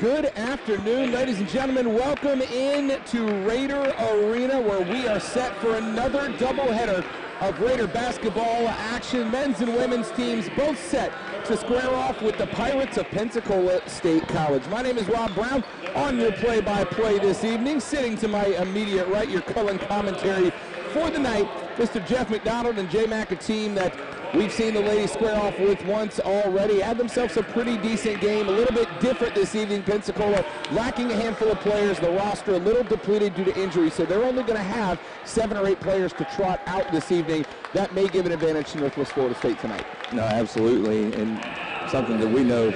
Good afternoon, ladies and gentlemen. Welcome in to Raider Arena, where we are set for another doubleheader of Raider basketball action. Men's and women's teams both set to square off with the Pirates of Pensacola State College. My name is Rob Brown on your play-by-play this evening. Sitting to my immediate right, your color commentary for the night, Mr. Jeff McDonald and Jay Mack, a team that we've seen the ladies square off with once already. Had themselves a pretty decent game, a little bit different this evening. Pensacola lacking a handful of players, the roster a little depleted due to injury, so they're only going to have seven or eight players to trot out this evening. That may give an advantage to Northwest Florida State tonight. No, absolutely, and something that we know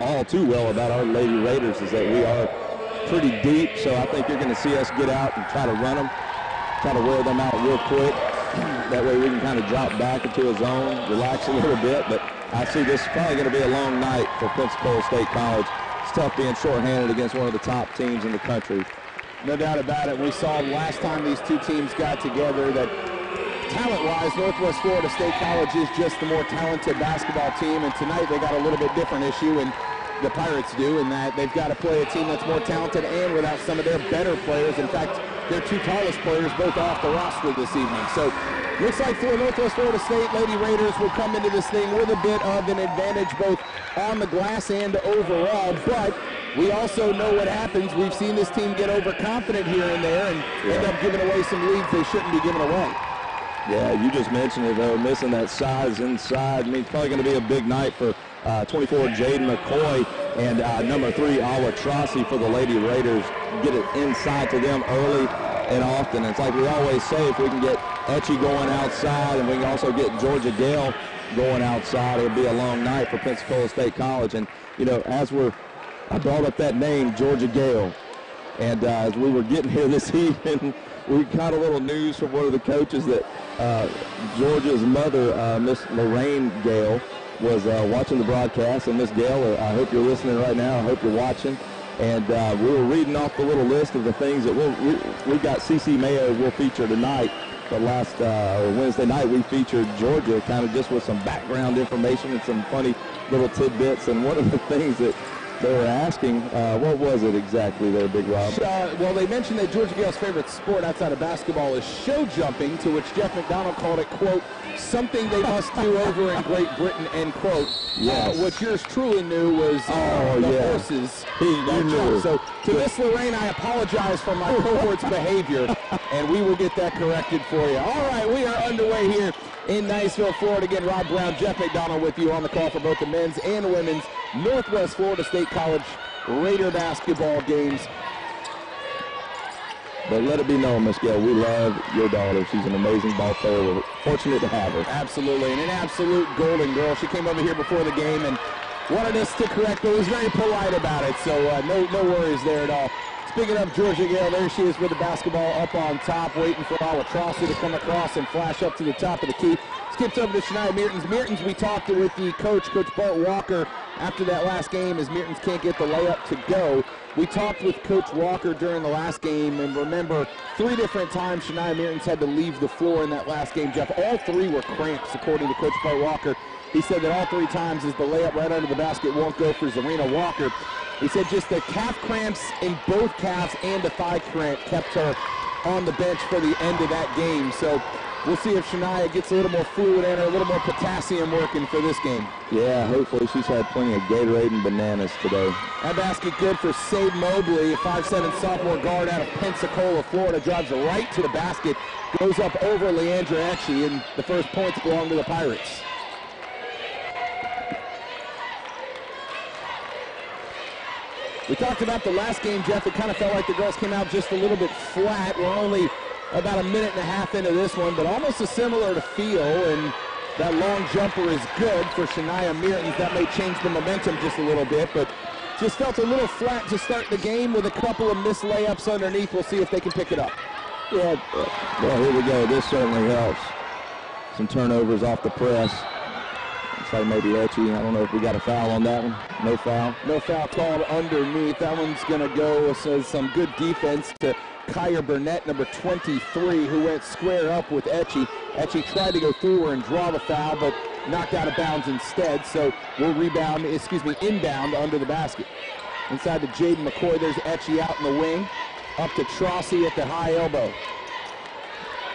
all too well about our Lady Raiders is that we are pretty deep, so I think you're going to see us get out and try to run them try to wear them out real quick. That way we can kind of drop back into a zone, relax a little bit. But I see this is probably going to be a long night for Pensacola State College. It's tough being shorthanded against one of the top teams in the country. No doubt about it. We saw last time these two teams got together that talent-wise, Northwest Florida State College is just the more talented basketball team, and tonight they got a little bit different issue, and the Pirates do, in that they've got to play a team that's more talented and without some of their better players. In fact, their two tallest players both off the roster this evening. So looks like for Northwest Florida State, Lady Raiders will come into this thing with a bit of an advantage both on the glass and overall, but we also know what happens. We've seen this team get overconfident here and there and yeah. end up giving away some leads they shouldn't be giving away. Yeah, you just mentioned it, though, missing that size inside. I mean, it's probably going to be a big night for uh, 24 Jaden McCoy and uh, number three Awa for the Lady Raiders. Get it inside to them early and often. It's like we always say, if we can get Etchie going outside and we can also get Georgia Gale going outside, it'll be a long night for Pensacola State College. And, you know, as we're, I brought up that name, Georgia Gale. And uh, as we were getting here this evening, we got a little news from one of the coaches that uh, Georgia's mother, uh, Miss Lorraine Gale, was uh, watching the broadcast. And Miss Gale, I hope you're listening right now. I hope you're watching. And uh, we were reading off the little list of the things that we'll, we we got CC Mayo will feature tonight. But last uh, Wednesday night we featured Georgia, kind of just with some background information and some funny little tidbits. And one of the things that they were asking, uh, what was it exactly there, Big Rob? Uh, well, they mentioned that Georgia Gale's favorite sport outside of basketball is show jumping, to which Jeff McDonald called it, quote, something they must do over in Great Britain, end quote. Yes. Uh, what yours truly knew was uh, oh, the yeah. horses. He, you knew. So to Miss Lorraine, I apologize for my cohort's behavior, and we will get that corrected for you. All right, we are underway here in Niceville, Florida. Again, Rob Brown, Jeff McDonald with you on the call for both the men's and women's Northwest Florida State College Raider basketball games. But let it be known, Miss Gale, we love your daughter. She's an amazing ball player. We're fortunate to have her. Absolutely, and an absolute golden girl. She came over here before the game and wanted us to correct, but was very polite about it. So uh, no, no worries there at all. Speaking of Georgia Gale, there she is with the basketball up on top, waiting for Awa Trossi to come across and flash up to the top of the key. Skips over to Shania Mertens. Mertens, we talked with the coach, Coach Bart Walker, after that last game as Mertens can't get the layup to go. We talked with Coach Walker during the last game, and remember, three different times Shania Mertens had to leave the floor in that last game, Jeff. All three were cramps, according to Coach Bart Walker. He said that all three times is the layup right under the basket won't go for Zarina Walker. He said just the calf cramps in both calves and the thigh cramp kept her on the bench for the end of that game. So we'll see if Shania gets a little more fluid and a little more potassium working for this game. Yeah, hopefully she's had plenty of Gatorade and bananas today. That basket good for Sade Mobley, a 5'7 sophomore guard out of Pensacola, Florida, drives right to the basket, goes up over Leandra Etchie, and the first points belong to the Pirates. We talked about the last game, Jeff. It kind of felt like the girls came out just a little bit flat. We're only about a minute and a half into this one, but almost a similar to feel. And that long jumper is good for Shania Mertens. That may change the momentum just a little bit, but just felt a little flat to start the game with a couple of missed layups underneath. We'll see if they can pick it up. Yeah, well, here we go. This certainly helps. Some turnovers off the press. Looks like maybe Etchie. I don't know if we got a foul on that one. No foul. No foul called underneath. That one's going to go. Says some good defense to Kaya Burnett, number 23, who went square up with Etchie. Etchie tried to go through her and draw the foul, but knocked out of bounds instead. So we'll rebound, excuse me, inbound under the basket. Inside to Jaden McCoy. There's Etchie out in the wing. Up to Trossi at the high elbow.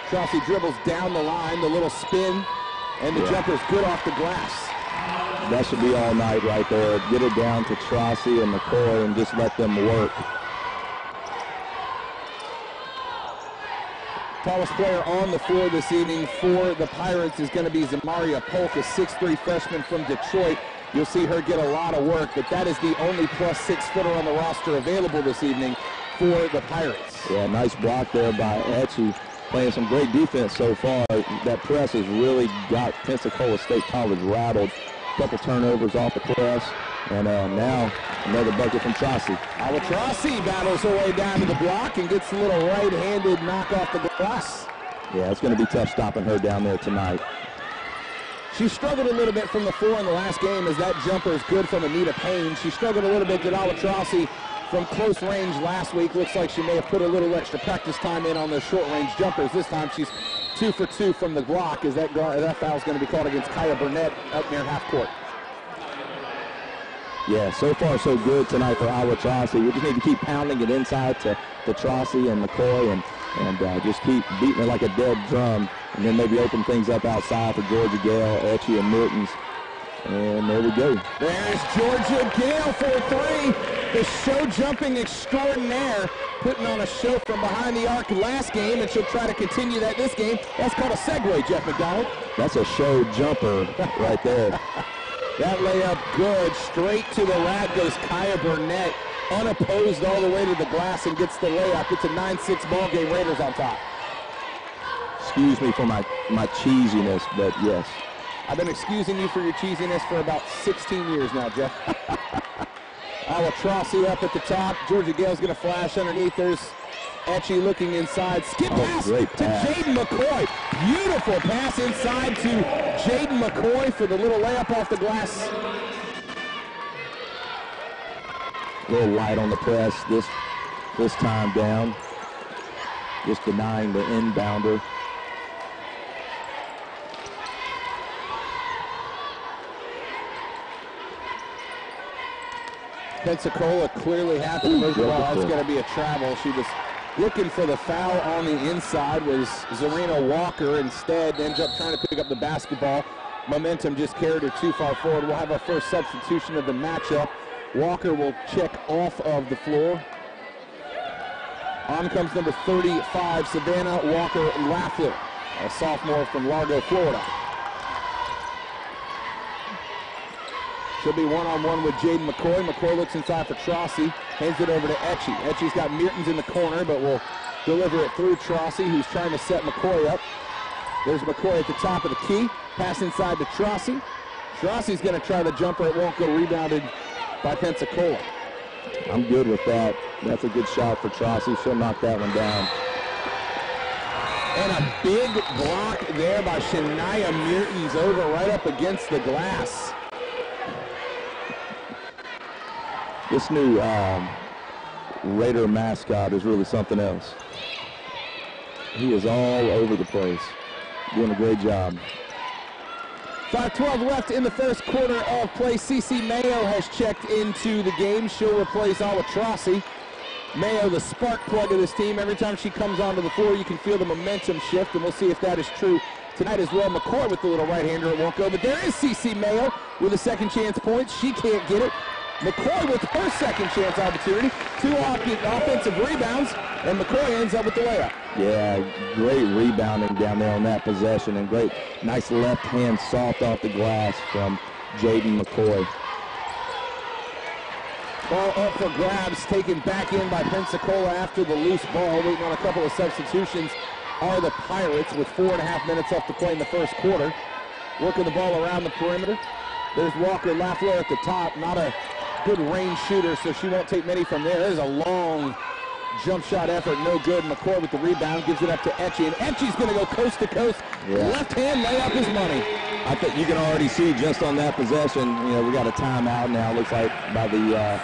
Trossi dribbles down the line, the little spin, and the Yeah. jumper's good off the glass. That should be all night right there. Get it down to Trossi and McCoy and just let them work. Tallest player on the floor this evening for the Pirates is going to be Zamaria Polk, a 6'3 freshman from Detroit. You'll see her get a lot of work, but that is the only plus six footer on the roster available this evening for the Pirates. Yeah, nice block there by Etchie. Playing some great defense so far. That press has really got Pensacola State College rattled. Couple turnovers off the press. And uh, now another bucket from Trossi. Awa Trossi battles her way down to the block and gets a little right-handed knock off the glass. Yeah, it's going to be tough stopping her down there tonight. She struggled a little bit from the floor in the last game as that jumper is good from Anita Payne. She struggled a little bit at Awa Trossi from close range last week. Looks like she may have put a little extra practice time in on those short range jumpers. This time she's two for two from the block as that, that foul is going to be called against Kaya Burnett up near half court. Yeah, so far so good tonight for Awa Trossi. We just need to keep pounding it inside to, to Trossi and McCoy and, and uh, just keep beating it like a dead drum. And then maybe open things up outside for Georgia Gale, Etchie, and Mertens. And there we go. There's Georgia Gale for three. The show jumping extraordinaire, putting on a show from behind the arc last game, and she'll try to continue that this game. That's called a segue, Jeff McDonald. That's a show jumper right there. That layup good. Straight to the rack goes Kaya Burnett, unopposed all the way to the glass and gets the layup. It's a 9-6 ball game. Raiders on top. Excuse me for my, my cheesiness, but yes. I've been excusing you for your cheesiness for about 16 years now, Jeff. Awa Trossi up at the top. Georgia Gale's going to flash underneath. There's Etchie looking inside. Skip Oh, pass to. Jaden McCoy. Beautiful pass inside to Jaden McCoy for the little layup off the glass. A little light on the press this this time down. Just denying the inbounder. Pensacola clearly happy to move the ball. That's going to be a travel. She was looking for the foul on the inside was Zarina Walker. Instead, ends up trying to pick up the basketball. Momentum just carried her too far forward. We'll have our first substitution of the matchup. Walker will check off of the floor. On comes number 35, Savannah Walker Laffler, a sophomore from Largo, Florida. She'll be one-on-one with Jaden McCoy. McCoy looks inside for Trossi, hands it over to Etchie. Etchie's got Mertens in the corner, but will deliver it through Trossi, who's trying to set McCoy up. There's McCoy at the top of the key. Pass inside to Trossi. Trossi's going to try the jumper. It won't go rebounded by Pensacola. I'm good with that. That's a good shot for Trossi. She'll knock that one down. And a big block there by Shania Mertens over right up against the glass. This new um, Raider mascot is really something else. He is all over the place, doing a great job. 5-12 left in the first quarter of play. CC Mayo has checked into the game. She'll replace Awa Trossi. Mayo, the spark plug of this team. Every time she comes onto the floor, you can feel the momentum shift, and we'll see if that is true tonight as well. McCoy with the little right-hander. It won't go, but there is CC Mayo with a second chance point. She can't get it. McCoy with her second chance opportunity. Two off- offensive rebounds, and McCoy ends up with the layup. Yeah, great rebounding down there on that possession, and great, nice left hand soft off the glass from Jaden McCoy. Ball up for grabs, taken back in by Pensacola after the loose ball. Waiting on a couple of substitutions are the Pirates with four and a half minutes left to play in the first quarter. Working the ball around the perimeter. There's Walker Lafleur at the top. Not a good range shooter, so she won't take many from there. There's a long jump shot effort, no good. McCoy with the rebound, gives it up to Etchie, and Etchie's going to go coast to coast. Yeah. Left hand layup is money. I think you can already see just on that possession, you know, we got a timeout now, looks like by the uh,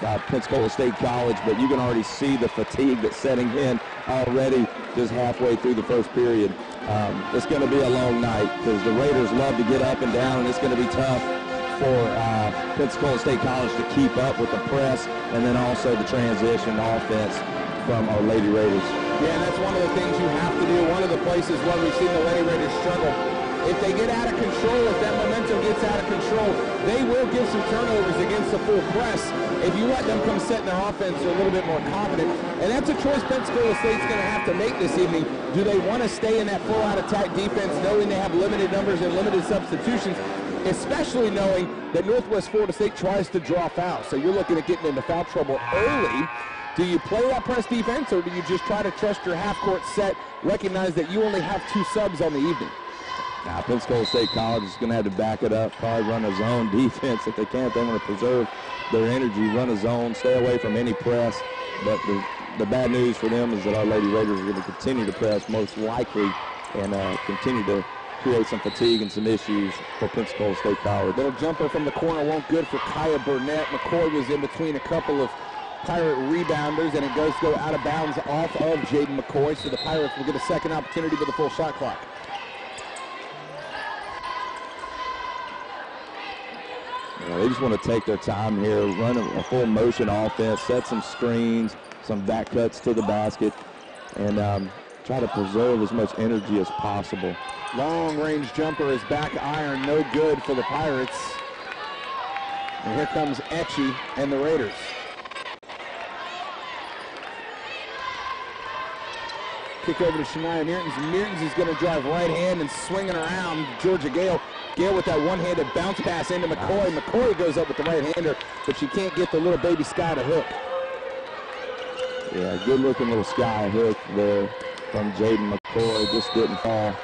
by Pensacola State College, but you can already see the fatigue that's setting in already just halfway through the first period. Um, it's going to be a long night because the Raiders love to get up and down, and it's going to be tough for uh, Pensacola State College to keep up with the press and then also the transition offense from our Lady Raiders. Yeah, and that's one of the things you have to do. One of the places where we've seen the Lady Raiders struggle. If they get out of control, if that momentum gets out of control, they will give some turnovers against the full press. If you let them come set their offense, they're a little bit more confident. And that's a choice Pensacola State's going to have to make this evening. Do they want to stay in that full-out attack defense, knowing they have limited numbers and limited substitutions, especially knowing that Northwest Florida State tries to draw fouls. So you're looking at getting into foul trouble early. Do you play that press defense, or do you just try to trust your half-court set, recognize that you only have two subs on the evening? Now, Pensacola State College is going to have to back it up, probably run a zone defense if they can't, They want to preserve their energy, run a zone, stay away from any press. But the, the bad news for them is that our Lady Raiders are going to continue to press most likely and uh, continue to create some fatigue and some issues for Pensacola State College. Little jumper from the corner won't good for Kaya Burnett. McCoy was in between a couple of Pirate rebounders, and it goes to go out of bounds off of Jaden McCoy, so the Pirates will get a second opportunity with a full shot clock. they just want to take their time here, run a, full motion offense, set some screens, some back cuts to the basket, and um, try to preserve as much energy as possible. Long range jumper is back iron, no good for the Pirates. And here comes Etchy and the Raiders. Kick over to Shania Mertens. Mertens is going to drive right hand and swinging around Georgia Gale. Gale with that one-handed bounce pass into McCoy. McCoy goes up with the right-hander, but she can't get the little baby Sky to hook. Yeah, good-looking little Sky hook there from Jaden McCoy. Just didn't fall.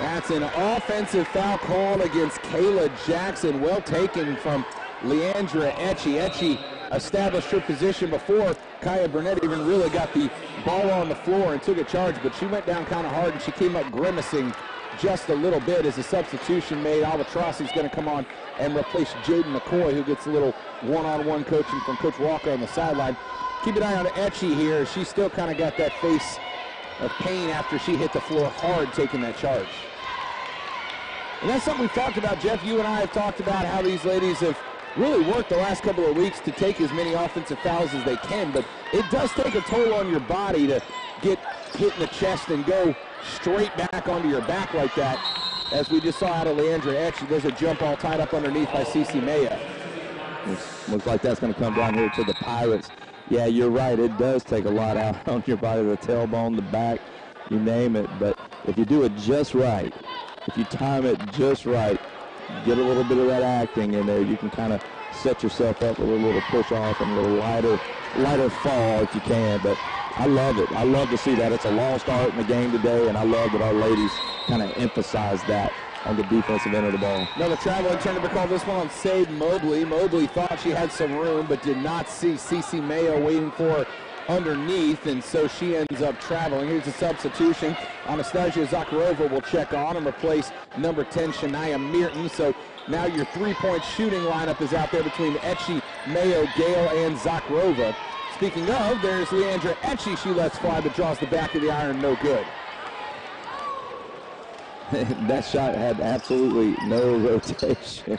That's an offensive foul call against Kayla Jackson. Well taken from Leandra Etchy. Etchy established her position before Kaya Burnett even really got the ball on the floor and took a charge, but she went down kind of hard and she came up grimacing just a little bit as a substitution made. Awa Trossi is going to come on and replace Jaden McCoy, who gets a little one-on-one coaching from Coach Walker on the sideline. Keep an eye on Etchy here. She still kind of got that face of pain after she hit the floor hard taking that charge. And that's something we've talked about, Jeff. You and I have talked about how these ladies have really worked the last couple of weeks to take as many offensive fouls as they can, but it does take a toll on your body to get hit in the chest and go straight back onto your back like that. As we just saw out of Leandra Etchy, there's a jump all tied up underneath by Cece Mayo. Looks like that's going to come down here to the Pirates. Yeah, you're right. It does take a lot out on your body, the tailbone, the back, you name it. But if you do it just right, if you time it just right, get a little bit of that acting in there, you can kind of set yourself up with a little push off and a little lighter, lighter fall if you can. But I love it. I love to see that. It's a long start in the game today, and I love that our ladies kind of emphasize that on the defensive end of the ball. Another traveling turnover call this one on Sade Mobley. Mobley thought she had some room, but did not see Cece Mayo waiting for underneath, and so she ends up traveling. Here's a substitution. Anastasia Zakharova will check on and replace number 10, Shania Merton. So now your three-point shooting lineup is out there between Etchy, Mayo, Gale, and Zakharova. Speaking of, there's Leandra Etchy. She lets fly, but draws the back of the iron, no good. that shot had absolutely no rotation.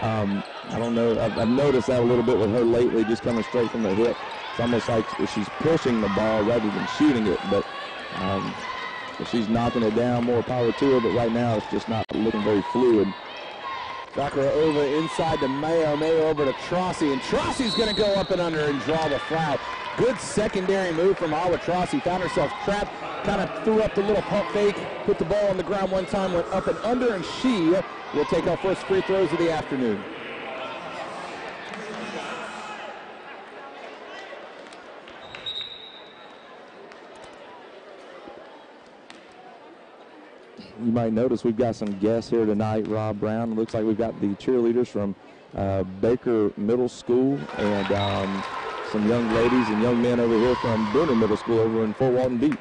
Um, I don't know. I've, I've, noticed that a little bit with her lately, just coming straight from the hip. It's almost like she's pushing the ball rather than shooting it. But um, she's knocking it down, more power to her. But right now, it's just not looking very fluid. Zakharova inside to Mayo. Mayo over to Trossi. And Trossi's going to go up and under and draw the foul. Good secondary move from Awa Trossi. Found herself trapped. Kind of threw up the little pump fake. Put the ball on the ground one time. Went up and under. And she will take our first free throws of the afternoon. you might notice we've got some guests here tonight. Rob Brown. Looks like we've got the cheerleaders from uh, Baker Middle School and um, some young ladies and young men over here from Bruner Middle School over in Fort Walton Beach.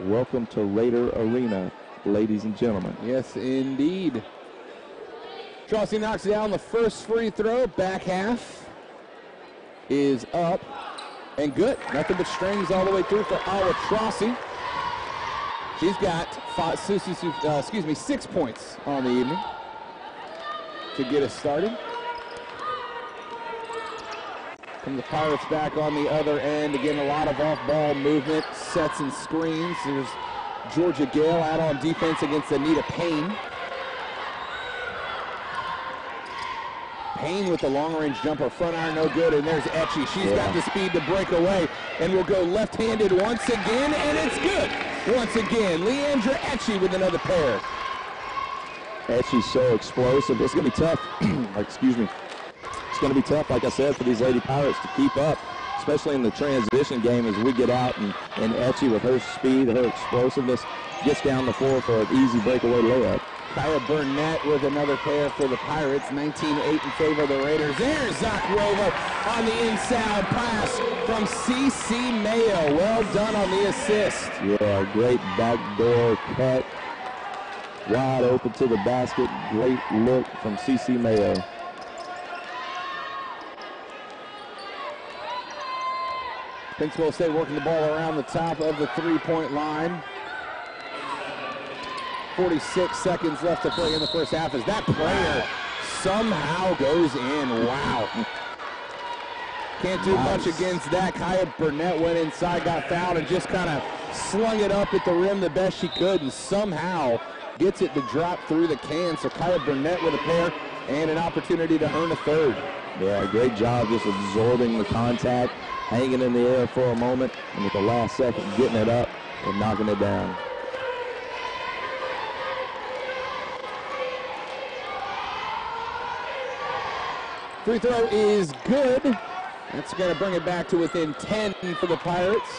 Welcome to Raider Arena, ladies and gentlemen. Yes, indeed. Trossi knocks down the first free throw. Back half is up and good. Nothing but strings all the way through for Awa Trossi. She's got five, uh, excuse me, six points on the evening. to get us started. Come the Pirates back on the other end. Again, a lot of off-ball movement, sets and screens. There's Georgia Gale out on defense against Anita Payne. Payne with the long-range jumper, front iron no good, and there's Etchy. She's yeah. got the speed to break away, and will go left-handed once again, and it's good. Once again, Leandra Etchy with another pair. Etchy's so explosive. It's going to be tough. Excuse me going to be tough, like I said, for these Lady Pirates to keep up, especially in the transition game as we get out and, and Etchy with her speed, her explosiveness, gets down the floor for an easy breakaway layup. Kaya Burnett with another pair for the Pirates. 19-8 in favor of the Raiders. There's Zakharova on the inside pass from C.C. Mayo. Well done on the assist. Yeah, great backdoor cut. Wide open to the basket. Great look from C.C. Mayo. Pensacola State working the ball around the top of the three-point line. 46 seconds left to play in the first half as that player somehow goes in. Wow. Can't do nice. much against that. Kaya Burnett went inside, got fouled, and just kind of slung it up at the rim the best she could, and somehow gets it to drop through the can. So Kaya Burnett with a pair and an opportunity to earn a third. Yeah, great job just absorbing the contact hanging in the air for a moment, and with the last second getting it up and knocking it down. Free throw is good. That's going to bring it back to within 10 for the Pirates.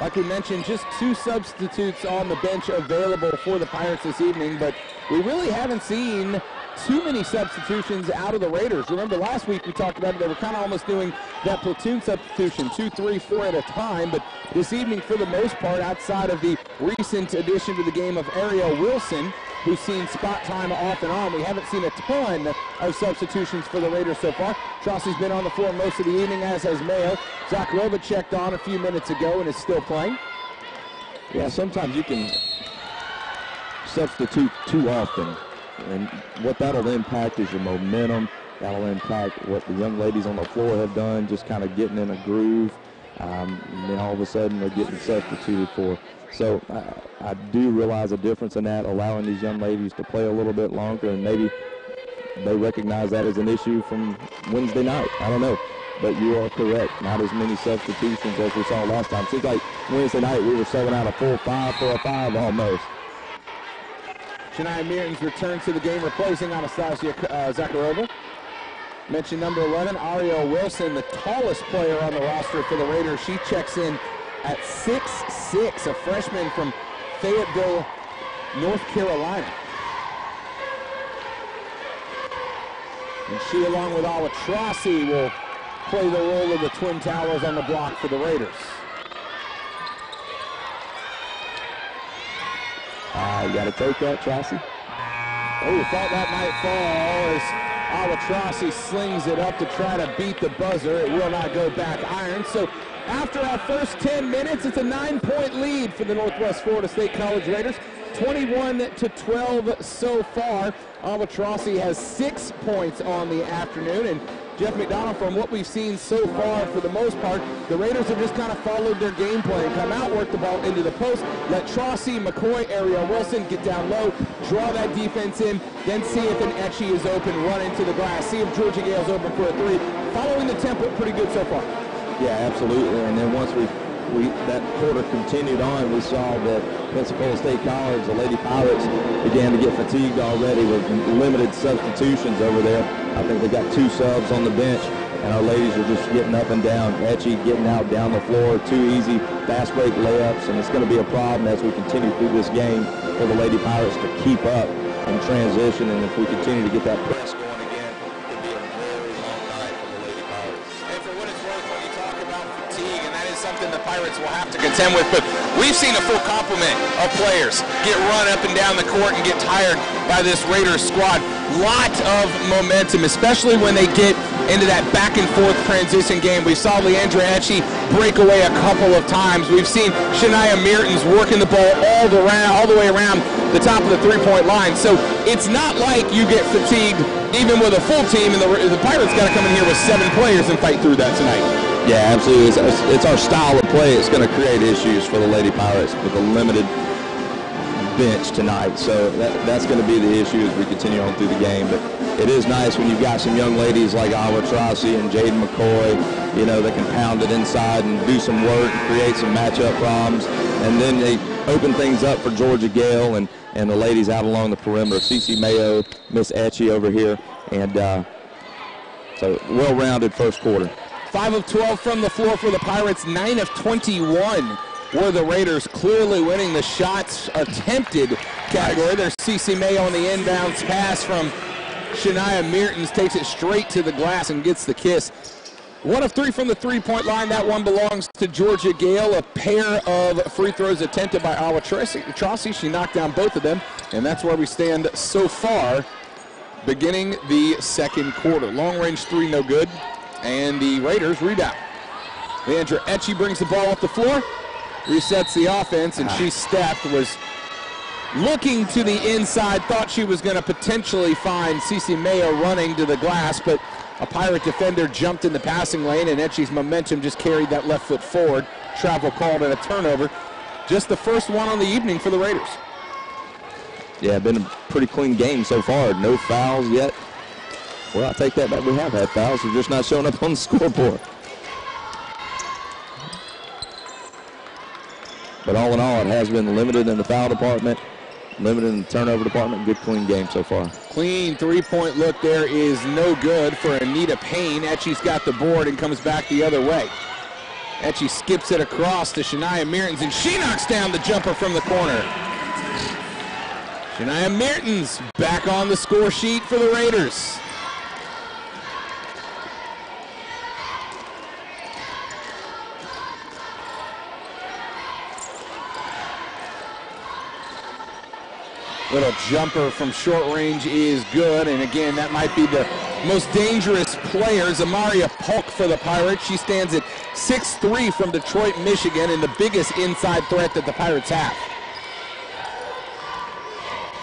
Like we mentioned, just two substitutes on the bench available for the Pirates this evening, but we really haven't seen too many substitutions out of the Raiders. Remember last week we talked about it, they were kind of almost doing that platoon substitution, two, three, four at a time. But this evening, for the most part, outside of the recent addition to the game of Ariel Wilson, who's seen spot time off and on, we haven't seen a ton of substitutions for the Raiders so far. Trossey's been on the floor most of the evening, as has Mayo. Zakharova checked on a few minutes ago and is still playing. Yeah, sometimes you can substitute too often. And what that'll impact is your momentum. That'll impact what the young ladies on the floor have done, just kind of getting in a groove. Um, and then all of a sudden they're getting substituted for. So I, I do realize a difference in that, allowing these young ladies to play a little bit longer, and maybe they recognize that as an issue from Wednesday night. I don't know. But you are correct. Not as many substitutions as we saw last time. Seems like Wednesday night we were seven out of four, five for a five almost. Shania Mertens returns to the game, replacing Anastasia uh, Zakharova. Mentioned number 11, Ariel Wilson, the tallest player on the roster for the Raiders. She checks in at 6'6", a freshman from Fayetteville, North Carolina. And she, along with Awa Trossey, will play the role of the Twin Towers on the block for the Raiders. Uh, you got to take that, Trossey. Oh, thought that might fall as Awa Trossi slings it up to try to beat the buzzer. It will not go back iron. So after our first 10 minutes, it's a nine-point lead for the Northwest Florida State College Raiders. 21 to 12 so far. Awa Trossi has six points on the afternoon, and Jeff McDonald, from what we've seen so far, for the most part, the Raiders have just kind of followed their game plan. Come out, work the ball into the post, let Trossey, McCoy, Ariel Wilson get down low, draw that defense in, then see if an Etchy is open, run into the glass, see if Georgia Gale's open for a three. Following the template pretty good so far. Yeah, absolutely. And then once we we that quarter continued on, we saw that Pensacola State College, the Lady Pirates, began to get fatigued already with limited substitutions over there. I think they got two subs on the bench, and our ladies are just getting up and down. Etchy getting out down the floor, too easy, fast break layups, and it's going to be a problem as we continue through this game for the Lady Pirates to keep up and transition, and if we continue to get that press will have to contend with, but we've seen a full complement of players get run up and down the court and get tired by this Raiders squad. Lot of momentum, especially when they get into that back and forth transition game. We saw Leandra Etchie break away a couple of times. We've seen Shania Mertens working the ball all the, around, all the way around the top of the three-point line. So it's not like you get fatigued even with a full team, and the, the Pirates got to come in here with seven players and fight through that tonight. Yeah, absolutely. It's, it's our style of play. It's going to create issues for the Lady Pirates with a limited bench tonight. So that, that's going to be the issue as we continue on through the game. But it is nice when you've got some young ladies like Awa Trossi and Jaden McCoy, you know, that can pound it inside and do some work, create some matchup problems. And then they open things up for Georgia Gale and, and the ladies out along the perimeter. Cece Mayo, Miss Etchie over here. And uh, so well-rounded first quarter. 5 of 12 from the floor for the Pirates, 9 of 21 were the Raiders clearly winning the shots attempted category. There's CC May on the inbounds pass from Shania Mertens, takes it straight to the glass and gets the kiss. One of three from the three-point line. That one belongs to Georgia Gale. A pair of free throws attempted by Awa Trossi. She knocked down both of them, and that's where we stand so far beginning the second quarter. Long-range three, no good, and the Raiders rebound. Leandra Etchie brings the ball off the floor resets the offense, and she stepped, was looking to the inside, thought she was going to potentially find Cece Mayo running to the glass, but a Pirate defender jumped in the passing lane, and Etchie's momentum just carried that left foot forward. Travel called it a turnover. Just the first one on the evening for the Raiders. Yeah, been a pretty clean game so far. No fouls yet. Well, I take that back. We have had fouls. They're just not showing up on the scoreboard. But all in all, it has been limited in the foul department, limited in the turnover department. Good, clean game so far. Clean three-point look there is no good for Anita Payne. Etchie's got the board and comes back the other way. Etchie skips it across to Shania Mertens, and she knocks down the jumper from the corner. Shania Mertens back on the score sheet for the Raiders. Little jumper from short range is good. And again, that might be the most dangerous player, Zamaria Polk for the Pirates. She stands at 6'3 from Detroit, Michigan, and the biggest inside threat that the Pirates have.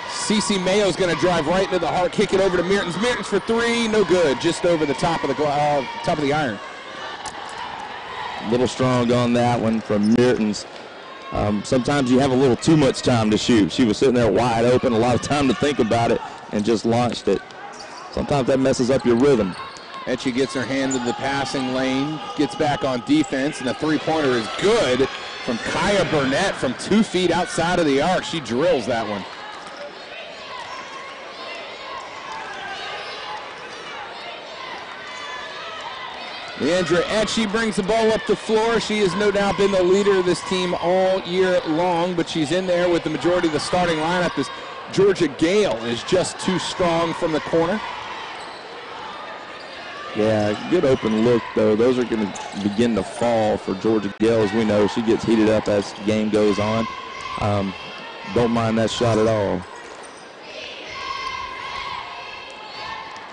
CC Mayo's going to drive right into the heart, kick it over to Mertens. Mertens for three, no good, just over the top of the uh, top of the iron. A little strong on that one from Mertens. Um, sometimes you have a little too much time to shoot. She was sitting there wide open, a lot of time to think about it, and just launched it. Sometimes that messes up your rhythm. And she gets her hand in the passing lane, gets back on defense, and the three-pointer is good from Kaya Burnett from two feet outside of the arc. She drills that one. Leandra Etchie brings the ball up the floor. She has no doubt been the leader of this team all year long, but she's in there with the majority of the starting lineup. This Georgia Gale is just too strong from the corner. Yeah, good open look, though. Those are going to begin to fall for Georgia Gale. As we know, she gets heated up as the game goes on. Um, don't mind that shot at all.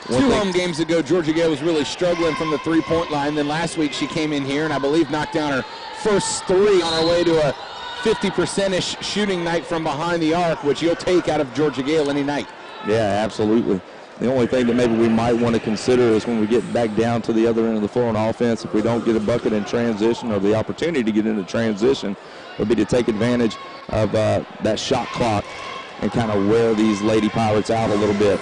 One Two thing. home games ago, Georgia Gale was really struggling from the three-point line. Then last week she came in here and I believe knocked down her first three on her way to a 50%ish shooting night from behind the arc, which you'll take out of Georgia Gale any night. Yeah, absolutely. The only thing that maybe we might want to consider is when we get back down to the other end of the floor on offense, if we don't get a bucket in transition or the opportunity to get into transition, would be to take advantage of uh, that shot clock and kind of wear these Lady Pirates out a little bit.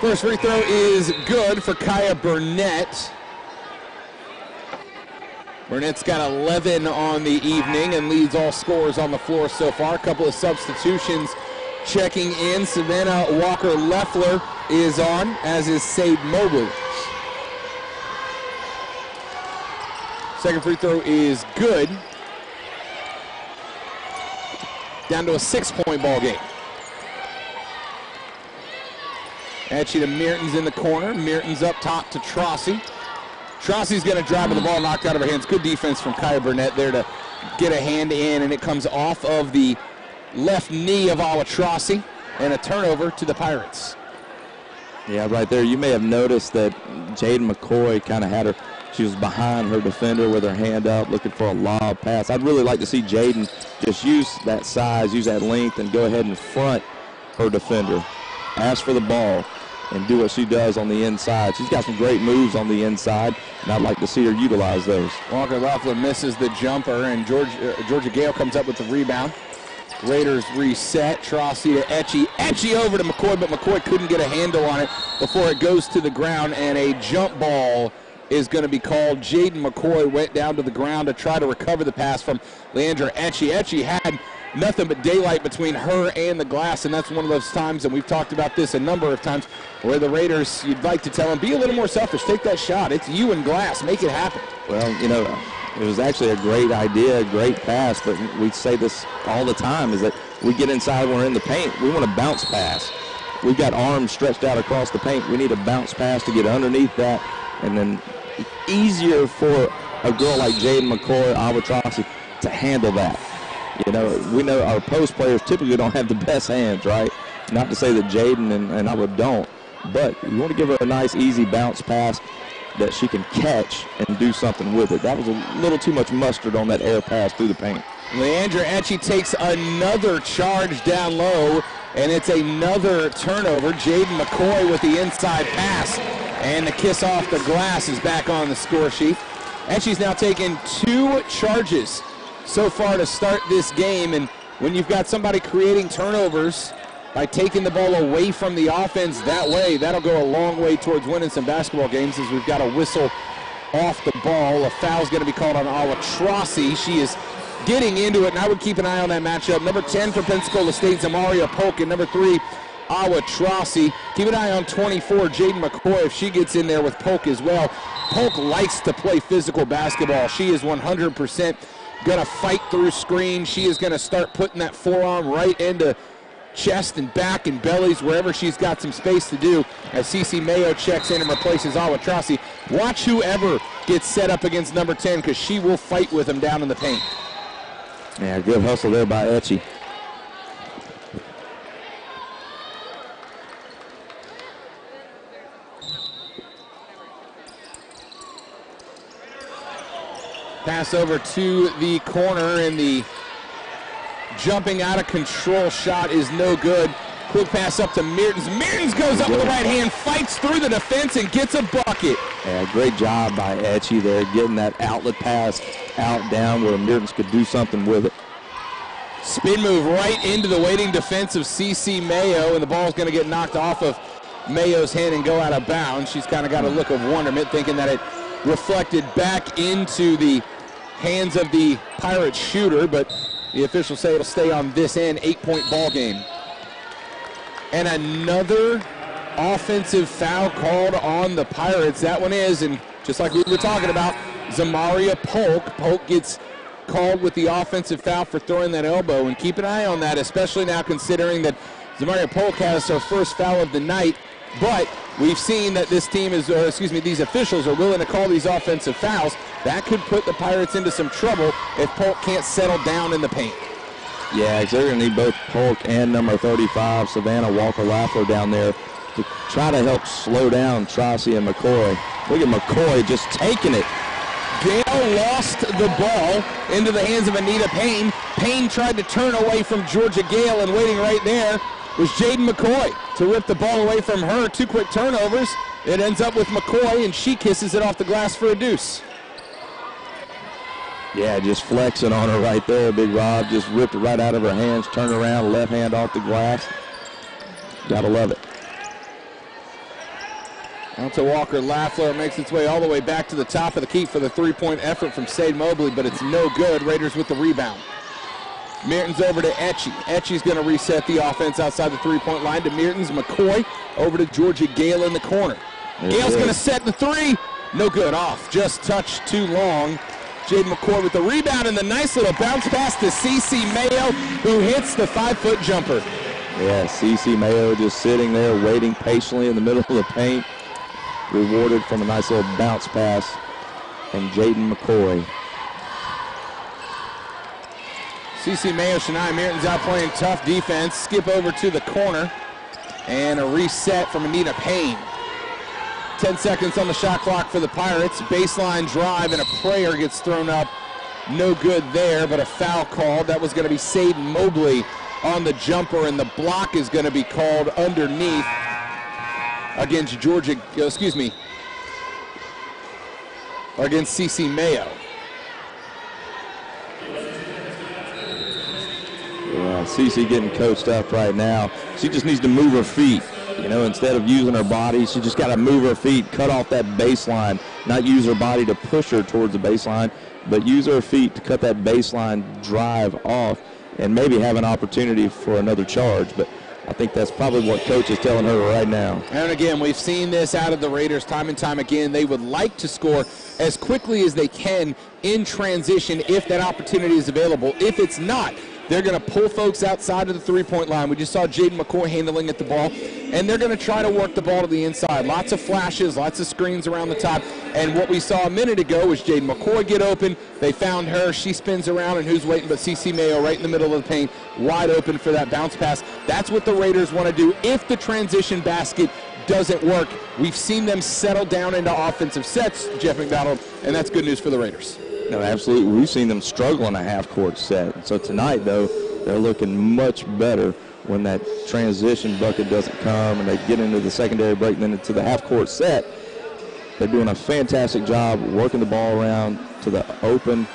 First free throw is good for Kaya Burnett. Burnett's got 11 on the evening and leads all scorers on the floor so far. A couple of substitutions checking in. Savannah Walker Leffler is on, as is Sade Mobley. Second free throw is good. Down to a six-point ball game. Etchie to Mertens in the corner. Mertens up top to Trossi. Trossi's going to drive with the ball knocked out of her hands. Good defense from Kaya Burnett there to get a hand in, and it comes off of the left knee of Awa and a turnover to the Pirates. Yeah, right there. You may have noticed that Jaden McCoy kind of had her, she was behind her defender with her hand up looking for a lob pass. I'd really like to see Jaden just use that size, use that length, and go ahead and front her defender. Ask for the ball and do what she does on the inside. She's got some great moves on the inside, and I'd like to see her utilize those. Walker Laughlin misses the jumper, and George, uh, Georgia Gale comes up with the rebound. Raiders reset. Trossi to Etchy. Etchy over to McCoy, but McCoy couldn't get a handle on it before it goes to the ground, and a jump ball is going to be called. Jaden McCoy went down to the ground to try to recover the pass from Leandra Etchy. Etchy had nothing but daylight between her and the glass, and that's one of those times, and we've talked about this a number of times, where the Raiders, you'd like to tell them, be a little more selfish. Take that shot. It's you and glass. Make it happen. Well, you know, it was actually a great idea, a great pass, but we say this all the time is that we get inside when we're in the paint. We want to bounce pass. We've got arms stretched out across the paint. We need a bounce pass to get underneath that, and then easier for a girl like Jaden McCoy, Awa Trossi, to handle that. You know, we know our post players typically don't have the best hands, right? Not to say that Jaden and, and Awa don't, but you want to give her a nice, easy bounce pass that she can catch and do something with it. That was a little too much mustard on that air pass through the paint. Leandra Etchy takes another charge down low, and it's another turnover. Jaden McCoy with the inside pass, and the kiss off the glass is back on the score sheet. Etchy's now taken two charges so far to start this game, and when you've got somebody creating turnovers by taking the ball away from the offense that way, that'll go a long way towards winning some basketball games as we've got a whistle off the ball. A foul's going to be called on Awa Trossi. She is getting into it, and I would keep an eye on that matchup. Number 10 for Pensacola State, Zamaria Polk, and number 3, Awa Trossi. Keep an eye on 24, Jaden McCoy, if she gets in there with Polk as well. Polk likes to play physical basketball. She is 100% going to fight through screens. She is going to start putting that forearm right into chest and back and bellies, wherever she's got some space to do, as CC Mayo checks in and replaces Awa Trossi. Watch whoever gets set up against number 10 because she will fight with him down in the paint. Yeah, good hustle there by Etchy. Pass over to the corner, and the jumping out of control shot is no good. Quick pass up to Mertens. Mertens goes up with the right hand, fights through the defense, and gets a bucket. Yeah, great job by Etchy there, getting that outlet pass out down where Mertens could do something with it. Spin move right into the waiting defense of CC Mayo, and the ball's going to get knocked off of Mayo's hand and go out of bounds. She's kind of got a look of wonderment, thinking that it reflected back into the hands of the Pirate shooter, but the officials say it'll stay on this end, eight-point ball game. And another offensive foul called on the Pirates. That one is, and just like we were talking about, Zamaria Polk. Polk gets called with the offensive foul for throwing that elbow, and keep an eye on that, especially now considering that Zamaria Polk has her first foul of the night. But we've seen that this team is, or excuse me, these officials are willing to call these offensive fouls. That could put the Pirates into some trouble if Polk can't settle down in the paint. Yeah, they're going to need both Polk and number 35, Savannah Walker Lafler, down there to try to help slow down Trossi and McCoy. Look at McCoy just taking it. Gale lost the ball into the hands of Anita Payne. Payne tried to turn away from Georgia Gale, and waiting right there was Jaden McCoy to rip the ball away from her. Two quick turnovers. It ends up with McCoy, and she kisses it off the glass for a deuce. Yeah, just flexing on her right there. Big Rob just ripped it right out of her hands, turned around, left hand off the glass. Gotta love it. Out to Walker Lafleur makes its way all the way back to the top of the key for the three-point effort from Sade Mobley, but it's no good. Raiders with the rebound. Mertens over to Etchy. Etchy's going to reset the offense outside the three-point line to Mertens. McCoy over to Georgia Gale in the corner. There Gale's going to set the three. No good. Off. Just touched too long. Jade McCoy with the rebound and the nice little bounce pass to CC Mayo, who hits the five-foot jumper. Yeah, CC Mayo just sitting there waiting patiently in the middle of the paint. Rewarded from a nice little bounce pass from Jaden McCoy. CC Mayo, Shania Mertens out playing tough defense. Skip over to the corner. And a reset from Anita Payne. 10 seconds on the shot clock for the Pirates. Baseline drive and a prayer gets thrown up. No good there, but a foul called. That was going to be Saden Mobley on the jumper, and the block is going to be called underneath against Georgia, excuse me, against CC Mayo. Cece getting coached up right now. She just needs to move her feet. You know, instead of using her body, she just got to move her feet, cut off that baseline, not use her body to push her towards the baseline, but use her feet to cut that baseline drive off and maybe have an opportunity for another charge. But I think that's probably what coach is telling her right now. And again, we've seen this out of the Raiders time and time again. They would like to score as quickly as they can in transition if that opportunity is available. If it's not, they're going to pull folks outside of the three-point line. We just saw Jaden McCoy handling at the ball, and they're going to try to work the ball to the inside. Lots of flashes, lots of screens around the top. And what we saw a minute ago was Jaden McCoy get open. They found her. She spins around, and who's waiting but CC Mayo right in the middle of the paint, wide open for that bounce pass. That's what the Raiders want to do if the transition basket doesn't work. We've seen them settle down into offensive sets, Jeff McDonald, and that's good news for the Raiders. No, absolutely. We've seen them struggle in a half-court set. So tonight, though, they're looking much better when that transition bucket doesn't come and they get into the secondary break and then into the half-court set. They're doing a fantastic job working the ball around to the open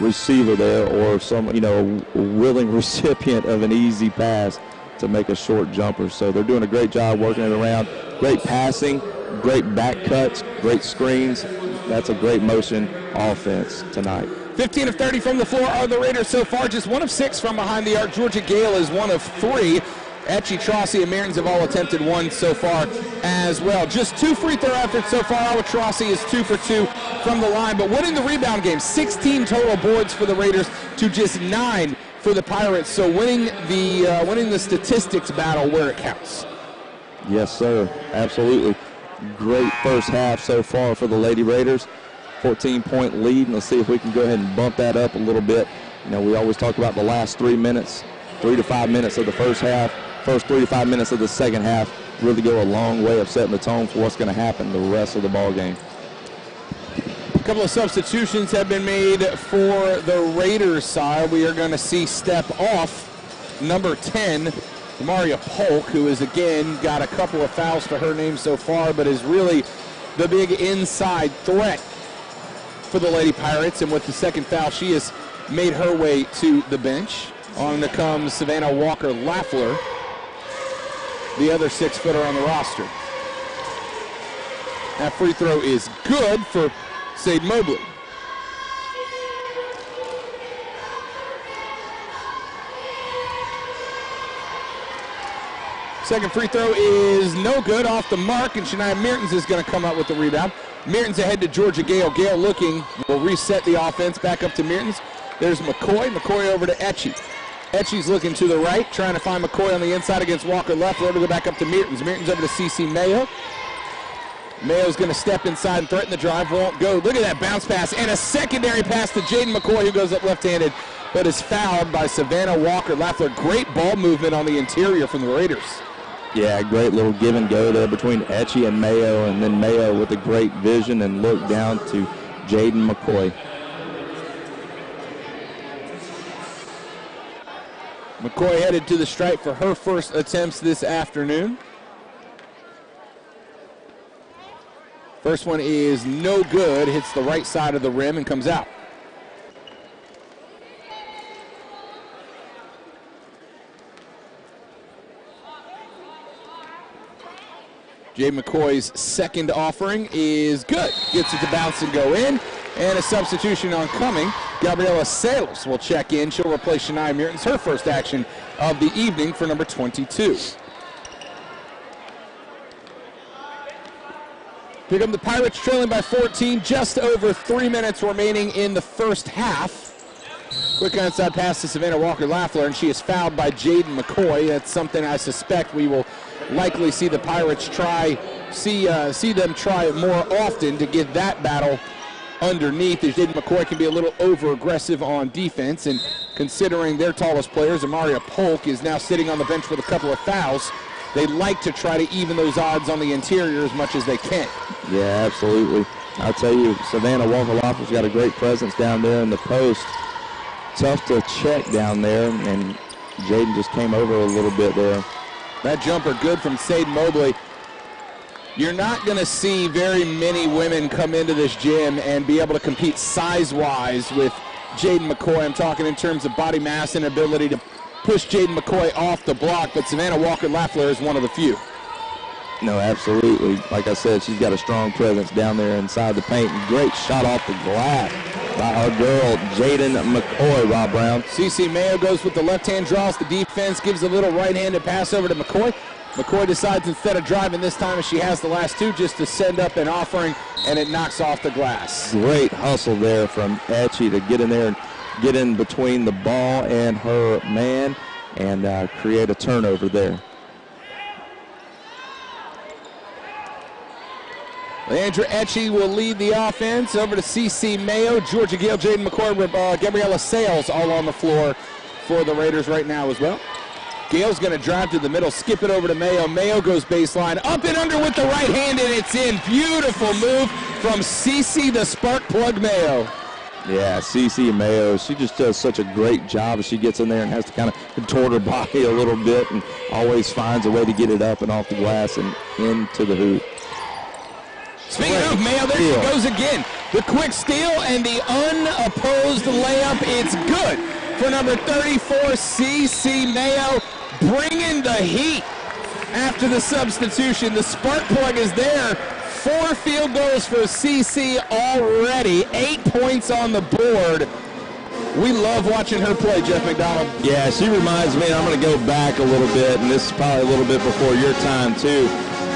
receiver there or some, you know, willing recipient of an easy pass to make a short jumper. So they're doing a great job working it around. Great passing, great back cuts, great screens. That's a great motion offense tonight. 15 of 30 from the floor are the Raiders so far. Just one of six from behind the arc. Georgia Gale is one of three. Etchy, Trossi, and Mertens have all attempted one so far as well. Just two free throw efforts so far. Awa Trossi is two for two from the line, but winning the rebound game. 16 total boards for the Raiders to just nine for the Pirates. So winning the uh, winning the statistics battle where it counts. Yes, sir. Absolutely. Great first half so far for the Lady Raiders. 14 point lead, and let's see if we can go ahead and bump that up a little bit. You know, we always talk about the last three minutes, three to five minutes of the first half, first three to five minutes of the second half really go a long way of setting the tone for what's going to happen the rest of the ball game. A couple of substitutions have been made for the Raiders side. We are going to see step off number 10, Maria Polk, who has again got a couple of fouls to her name so far, but is really the big inside threat for the Lady Pirates. And with the second foul, she has made her way to the bench. On to comes Savannah Walker Laffler, the other six footer on the roster. That free throw is good for Sade Mobley. Second free throw is no good off the mark, and Shania Mertens is going to come out with the rebound. Mertens ahead to Georgia Gale. Gale looking will reset the offense back up to Mertens. There's McCoy. McCoy over to Etchy. Etchy's looking to the right, trying to find McCoy on the inside against Walker left. Road to go back up to Mertens. Mertens over to CC Mayo. Mayo's going to step inside and threaten the drive. Won't go. Look at that bounce pass and a secondary pass to Jaden McCoy, who goes up left-handed, but is fouled by Savannah Walker Laffler. Great ball movement on the interior from the Raiders. Yeah, great little give and go there between Etchy and Mayo, and then Mayo with a great vision and look down to Jaden McCoy. McCoy headed to the stripe for her first attempts this afternoon. First one is no good, hits the right side of the rim and comes out. Jay McCoy's second offering is good. Gets it to bounce and go in. And a substitution on coming. Gabriela Sales will check in. She'll replace Shania Mertens, her first action of the evening for number 22. Pick up the Pirates trailing by 14, just over three minutes remaining in the first half. Quick inside pass to Savannah Walker Laffler, and she is fouled by Jaden McCoy. That's something I suspect we will likely see the Pirates try, see uh, see them try more often to get that battle underneath. As Jaden McCoy can be a little over aggressive on defense, and considering their tallest players, Amaria Polk is now sitting on the bench with a couple of fouls. they like to try to even those odds on the interior as much as they can. Yeah, absolutely. I'll tell you, Savannah Walker-Loffer's got a great presence down there in the post. Tough to check down there, and Jaden just came over a little bit there. That jumper good from Sade Mobley. You're not going to see very many women come into this gym and be able to compete size-wise with Jaden McCoy. I'm talking in terms of body mass and ability to push Jaden McCoy off the block, but Savannah Walker-Lafleur is one of the few. No, absolutely. Like I said, she's got a strong presence down there inside the paint. Great shot off the glass by our girl, Jaden McCoy, Rob Brown. CC Mayo goes with the left hand draws the defense, gives a little right-handed pass over to McCoy. McCoy decides instead of driving this time as she has the last two just to send up an offering and it knocks off the glass. Great hustle there from Etchy to get in there and get in between the ball and her man and uh, create a turnover there. Leandra Etchy will lead the offense over to CC Mayo, Georgia Gale, Jaden McCoy, uh, Gabriella Sales all on the floor for the Raiders right now as well. Gale's going to drive to the middle, skip it over to Mayo. Mayo goes baseline, up and under with the right hand, and it's in. Beautiful move from CC the spark plug Mayo. Yeah, CC Mayo, she just does such a great job as she gets in there and has to kind of contort her body a little bit and always finds a way to get it up and off the glass and into the hoop. Speaking of Mayo, there steal. she goes again. The quick steal and the unopposed layup. It's good for number 34, CC Mayo, bringing the heat after the substitution. The spark plug is there. Four field goals for CC already. Eight points on the board. We love watching her play, Jeff McDonald. Yeah, she reminds me, I'm going to go back a little bit, and this is probably a little bit before your time, too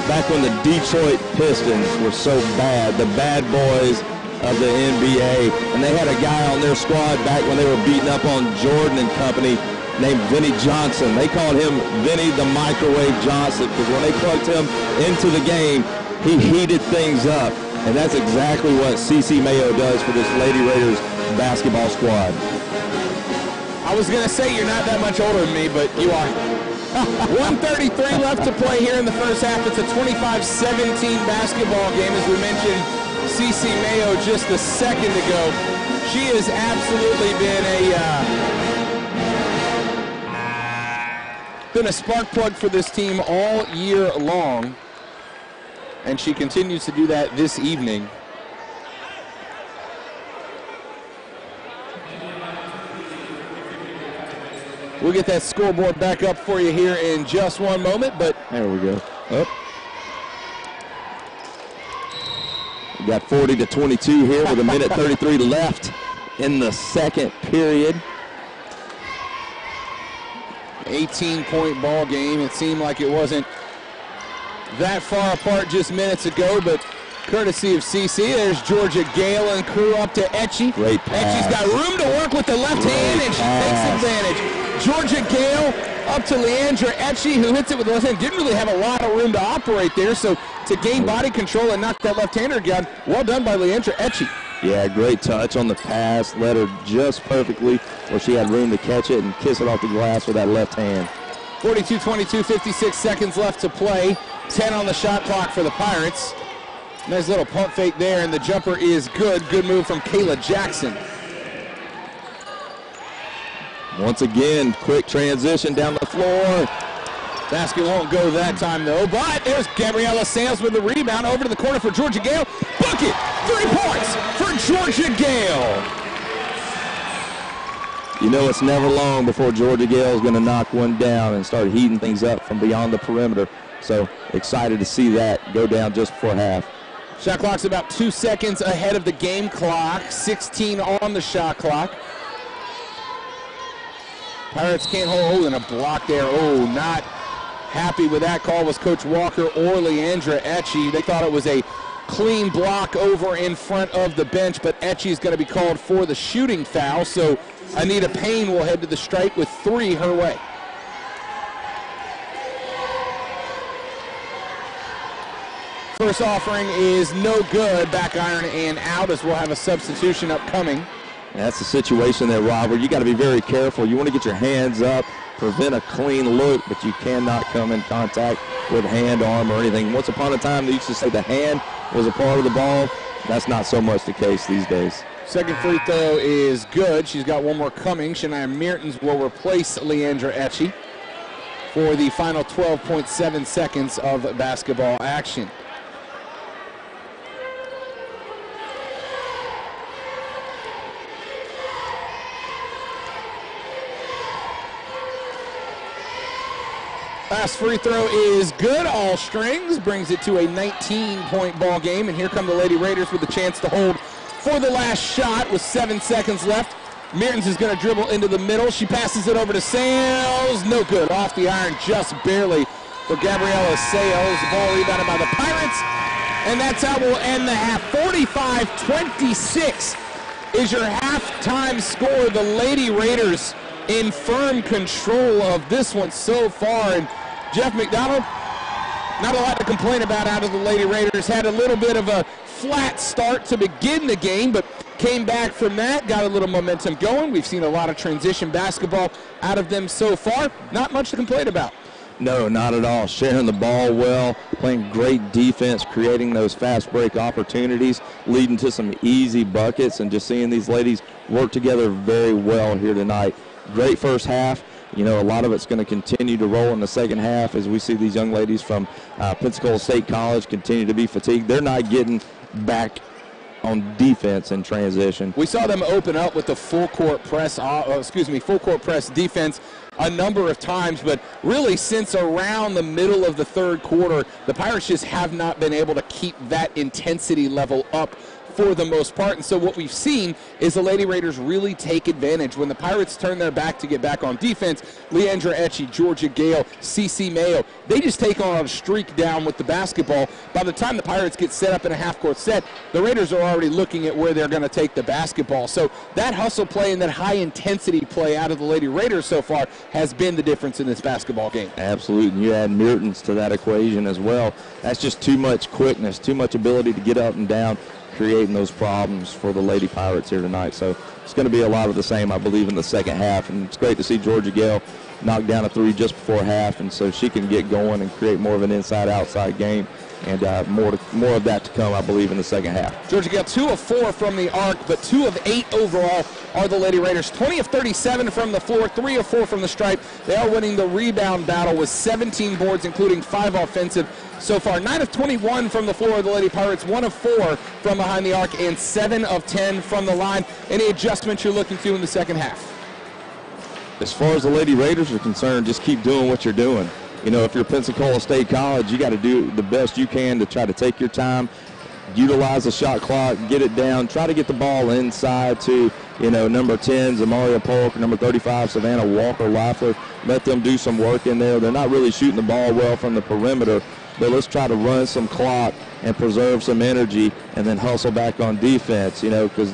back when the Detroit Pistons were so bad, the bad boys of the NBA. And they had a guy on their squad back when they were beating up on Jordan and company named Vinnie Johnson. They called him Vinnie the Microwave Johnson because when they plugged him into the game, he heated things up. And that's exactly what CC Mayo does for this Lady Raiders basketball squad. I was going to say you're not that much older than me, but you are. 133 left to play here in the first half. It's a 25-17 basketball game. As we mentioned, CC Mayo just a second ago. She has absolutely been a uh, been a spark plug for this team all year long, and she continues to do that this evening. We'll get that scoreboard back up for you here in just one moment, but there we go. Up. We got 40 to 22 here with a minute 33 left in the second period. 18 point ball game. It seemed like it wasn't that far apart just minutes ago, but courtesy of CC. There's Georgia Gale and crew up to Etchy. Great pass. Etchy's got room to work with the left Great hand, and she pass. takes advantage. Georgia Gale up to Leandra Etchy, who hits it with the left hand. Didn't really have a lot of room to operate there, so to gain body control and knock that left-hander down, well done by Leandra Etchy. Yeah, great touch on the pass. Led her just perfectly where she had room to catch it and kiss it off the glass with that left hand. 42-22, 56 seconds left to play. 10 on the shot clock for the Pirates. Nice little pump fake there, and the jumper is good. Good move from Kayla Jackson. Once again, quick transition down the floor. Basket won't go that time though, but there's Gabriella Sales with the rebound over to the corner for Georgia Gale. Bucket, three points for Georgia Gale. You know it's never long before Georgia Gale is going to knock one down and start heating things up from beyond the perimeter. So excited to see that go down just before half. Shot clock's about two seconds ahead of the game clock. 16 on the shot clock. Pirates can't hold, oh, and a block there. Oh, not happy with that call was Coach Walker or Leandra Etchy. They thought it was a clean block over in front of the bench, but Etchy is going to be called for the shooting foul. So Anita Payne will head to the strike with three her way. First offering is no good. Back iron and out as we'll have a substitution upcoming. That's the situation there, Robert. You got to be very careful. You want to get your hands up, prevent a clean look, but you cannot come in contact with hand, arm, or anything. Once upon a time, they used to say the hand was a part of the ball. That's not so much the case these days. Second free throw is good. She's got one more coming. Shania Mertens will replace Leandra Etchie for the final 12.7 seconds of basketball action. Last free throw is good. All strings brings it to a 19-point ball game. And here come the Lady Raiders with a chance to hold for the last shot with seven seconds left. Mertens is going to dribble into the middle. She passes it over to Sales. No good. Off the iron just barely for Gabriela Sales. The ball rebounded by the Pirates. And that's how we'll end the half. 45-26 is your halftime score. The Lady Raiders in firm control of this one so far. And Jeff McDonald, not a lot to complain about out of the Lady Raiders. Had a little bit of a flat start to begin the game, but came back from that, got a little momentum going. We've seen a lot of transition basketball out of them so far. Not much to complain about. No, not at all. Sharing the ball well, playing great defense, creating those fast break opportunities, leading to some easy buckets, and just seeing these ladies work together very well here tonight. Great first half you know, a lot of it's going to continue to roll in the second half as we see these young ladies from uh, Pensacola State College continue to be fatigued. They're not getting back on defense in transition. We saw them open up with the full court press, uh, uh, excuse me, full court press defense a number of times, but really since around the middle of the third quarter, the Pirates just have not been able to keep that intensity level up for the most part. And so what we've seen is the Lady Raiders really take advantage. When the Pirates turn their back to get back on defense, Leandra Etchie, Georgia Gale, CC Mayo, they just take on a streak down with the basketball. By the time the Pirates get set up in a half-court set, the Raiders are already looking at where they're going to take the basketball. So that hustle play and that high-intensity play out of the Lady Raiders so far has been the difference in this basketball game. Absolutely. And you add Mertens to that equation as well. That's just too much quickness, too much ability to get up and down creating those problems for the Lady Pirates here tonight. So it's going to be a lot of the same, I believe, in the second half. And it's great to see Georgia Gale knock down a three just before half, and so she can get going and create more of an inside-outside game and uh, more to, more of that to come, I believe, in the second half. Georgia got two of four from the arc, but two of eight overall are the Lady Raiders. 20 of 37 from the floor, three of four from the stripe. They are winning the rebound battle with 17 boards, including five offensive so far. 9 of 21 from the floor of the Lady Pirates, 1 of 4 from behind the arc, and 7 of 10 from the line. Any adjustments you're looking to in the second half? As far as the Lady Raiders are concerned, just keep doing what you're doing you know, if you're Pensacola State College, you got to do the best you can to try to take your time, utilize the shot clock, get it down, try to get the ball inside to, you know, number 10, Zamaria Polk, number 35, Savannah Walker Leifler. Let them do some work in there. They're not really shooting the ball well from the perimeter, but let's try to run some clock and preserve some energy and then hustle back on defense, you know, because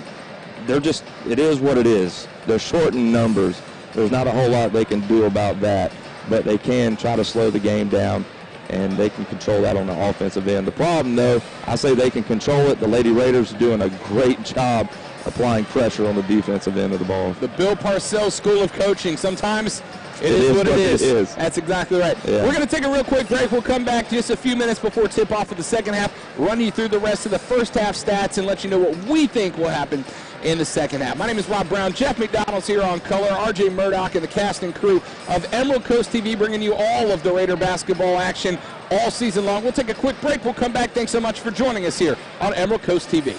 they're just, it is what it is. They're short in numbers. There's not a whole lot they can do about that but they can try to slow the game down and they can control that on the offensive end. The problem, though, I say they can control it. The Lady Raiders are doing a great job applying pressure on the defensive end of the ball. The Bill Parcells School of Coaching. Sometimes it, it is, is, what it is. it is. That's exactly right. Yeah. We're going to take a real quick break. We'll come back just a few minutes before tip off of the second half, run you through the rest of the first half stats, and let you know what we think will happen in the second half. My name is Rob Brown. Jeff McDonald's here on color. RJ Murdoch and the cast and crew of Emerald Coast TV bringing you all of the Raider basketball action all season long. We'll take a quick break. We'll come back. Thanks so much for joining us here on Emerald Coast TV.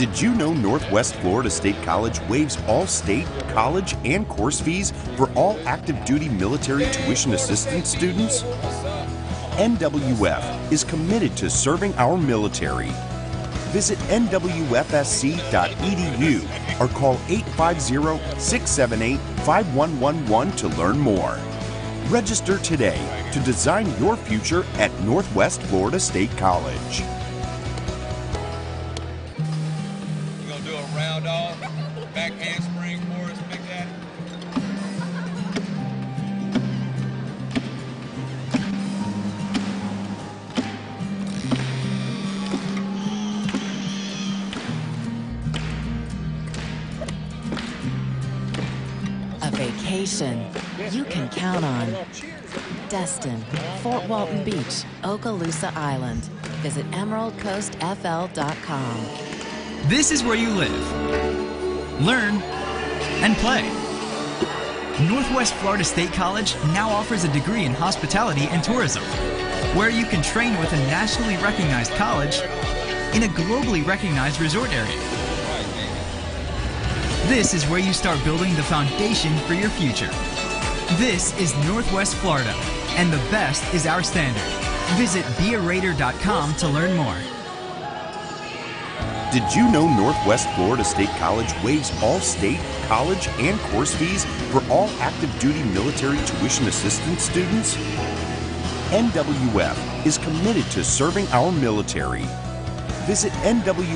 Did you know Northwest Florida State College waives all state, college, and course fees for all active duty military tuition assistance students? NWF is committed to serving our military. Visit nwfsc.edu or call 850 678 5111 to learn more. Register today to design your future at Northwest Florida State College. You can count on. Destin, Fort Walton Beach, Okaloosa Island. Visit emeraldcoastfl.com. This is where you live, learn, and play. Northwest Florida State College now offers a degree in hospitality and tourism, where you can train with a nationally recognized college in a globally recognized resort area. This is where you start building the foundation for your future. This is Northwest Florida, and the best is our standard. Visit bearaider.com to learn more. Did you know Northwest Florida State College waives all state, college, and course fees for all active duty military tuition assistance students? NWF is committed to serving our military. Visit nwfsc.edu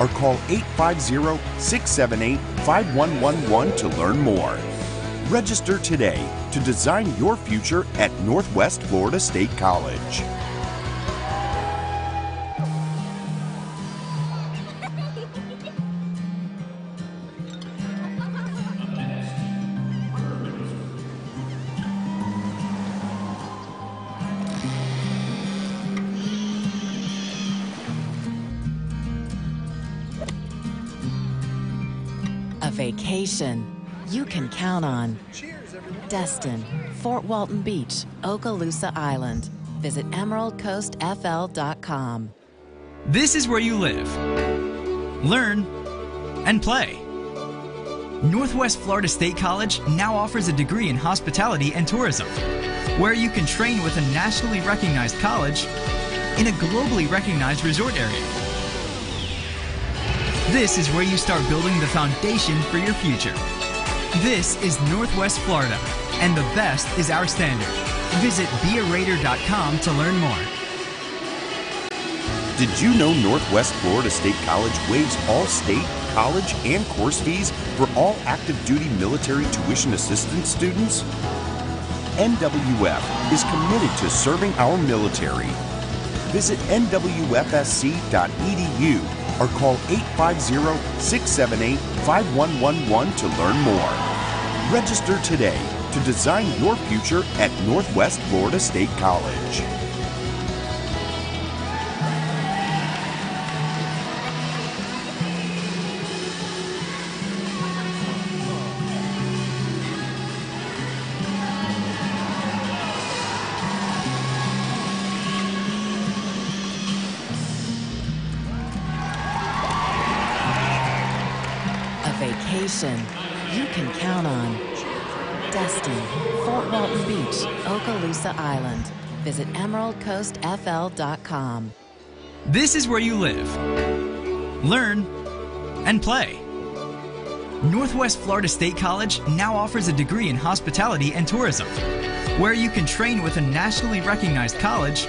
or call 850 678 5111 to learn more. Register today to design your future at Northwest Florida State College. Vacation you can count on. Destin, Fort Walton Beach, Okaloosa Island. Visit emeraldcoastfl.com. This is where you live, learn, and play. Northwest Florida State College now offers a degree in hospitality and tourism, where you can train with a nationally recognized college in a globally recognized resort area. This is where you start building the foundation for your future. This is Northwest Florida, and the best is our standard. Visit bearaider.com to learn more. Did you know Northwest Florida State College waives all state, college, and course fees for all active duty military tuition assistance students? NWF is committed to serving our military. Visit nwfsc.edu or call 850 678 5111 to learn more. Register today to design your future at Northwest Florida State College. Island. Visit emeraldcoastfl.com. This is where you live, learn, and play. Northwest Florida State College now offers a degree in hospitality and tourism, where you can train with a nationally recognized college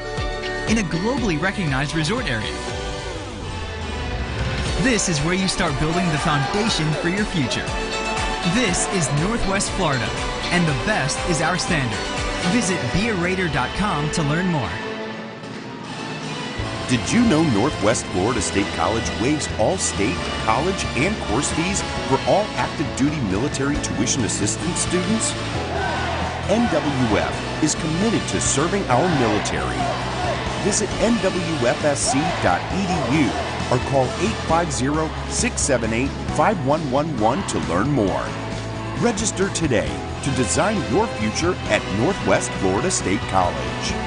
in a globally recognized resort area. This is where you start building the foundation for your future. This is Northwest Florida, and the best is our standard. Visit bearaider.com to learn more. Did you know Northwest Florida State College waives all state, college, and course fees for all active duty military tuition assistance students? NWF is committed to serving our military. Visit nwfsc.edu or call 850 678 5111 to learn more. Register today to design your future at Northwest Florida State College.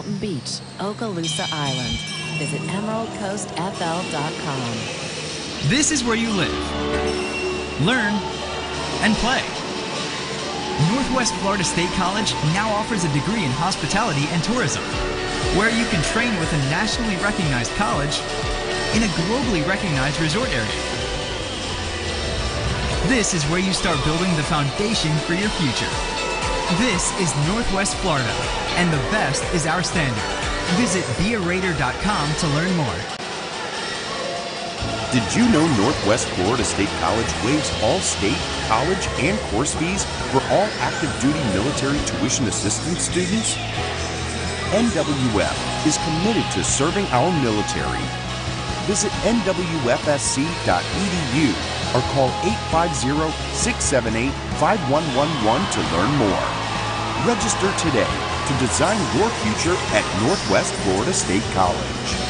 Fort Walton Beach, Okaloosa Island. Visit emeraldcoastfl.com. This is where you live, learn, and play. Northwest Florida State College now offers a degree in hospitality and tourism, where you can train with a nationally recognized college in a globally recognized resort area. This is where you start building the foundation for your future. This is Northwest Florida, and the best is our standard. Visit bearaider.com to learn more. Did you know Northwest Florida State College waives all state, college, and course fees for all active duty military tuition assistance students? NWF is committed to serving our military. Visit nwfsc.edu or call 850 678 5111 to learn more. Register today to design your future at Northwest Florida State College.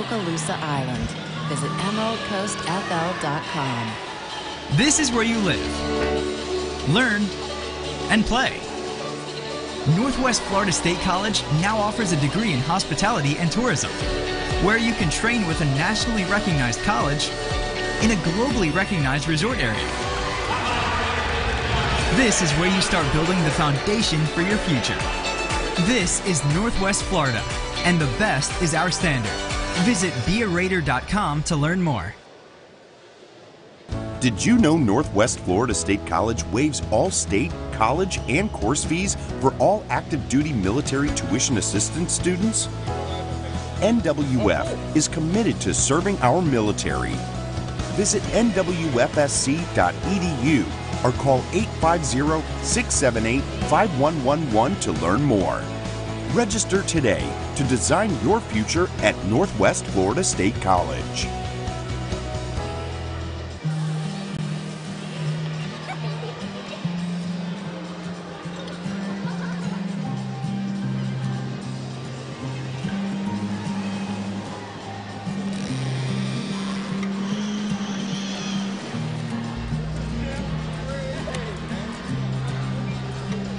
Okaloosa Island. Visit emeraldcoastfl.com. This is where you live, learn, and play. Northwest Florida State College now offers a degree in hospitality and tourism, where you can train with a nationally recognized college in a globally recognized resort area. This is where you start building the foundation for your future. This is Northwest Florida, and the best is our standard. Visit bearaider.com to learn more. Did you know Northwest Florida State College waives all state, college, and course fees for all active duty military tuition assistance students? NWF is committed to serving our military. Visit nwfsc.edu or call 850 678 5111 to learn more. Register today to design your future at Northwest Florida State College.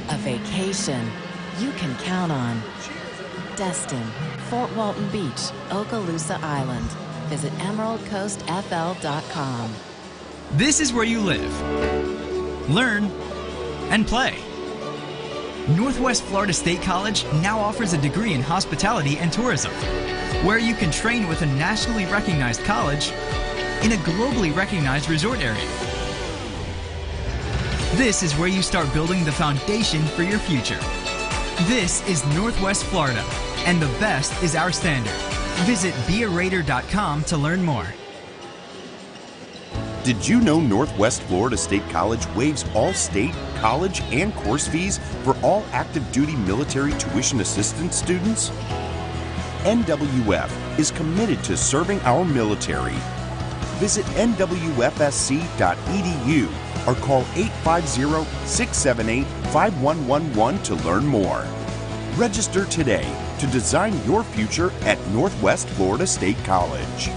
A vacation Destin, Fort Walton Beach, Okaloosa Island. Visit emeraldcoastfl.com. This is where you live, learn, and play. Northwest Florida State College now offers a degree in hospitality and tourism, where you can train with a nationally recognized college in a globally recognized resort area. This is where you start building the foundation for your future. This is Northwest Florida, and the best is our standard. Visit bearaider.com to learn more. Did you know Northwest Florida State College waives all state, college, and course fees for all active duty military tuition assistance students? NWF is committed to serving our military. Visit nwfsc.edu or call 850 678 5111 to learn more. Register today to design your future at Northwest Florida State College.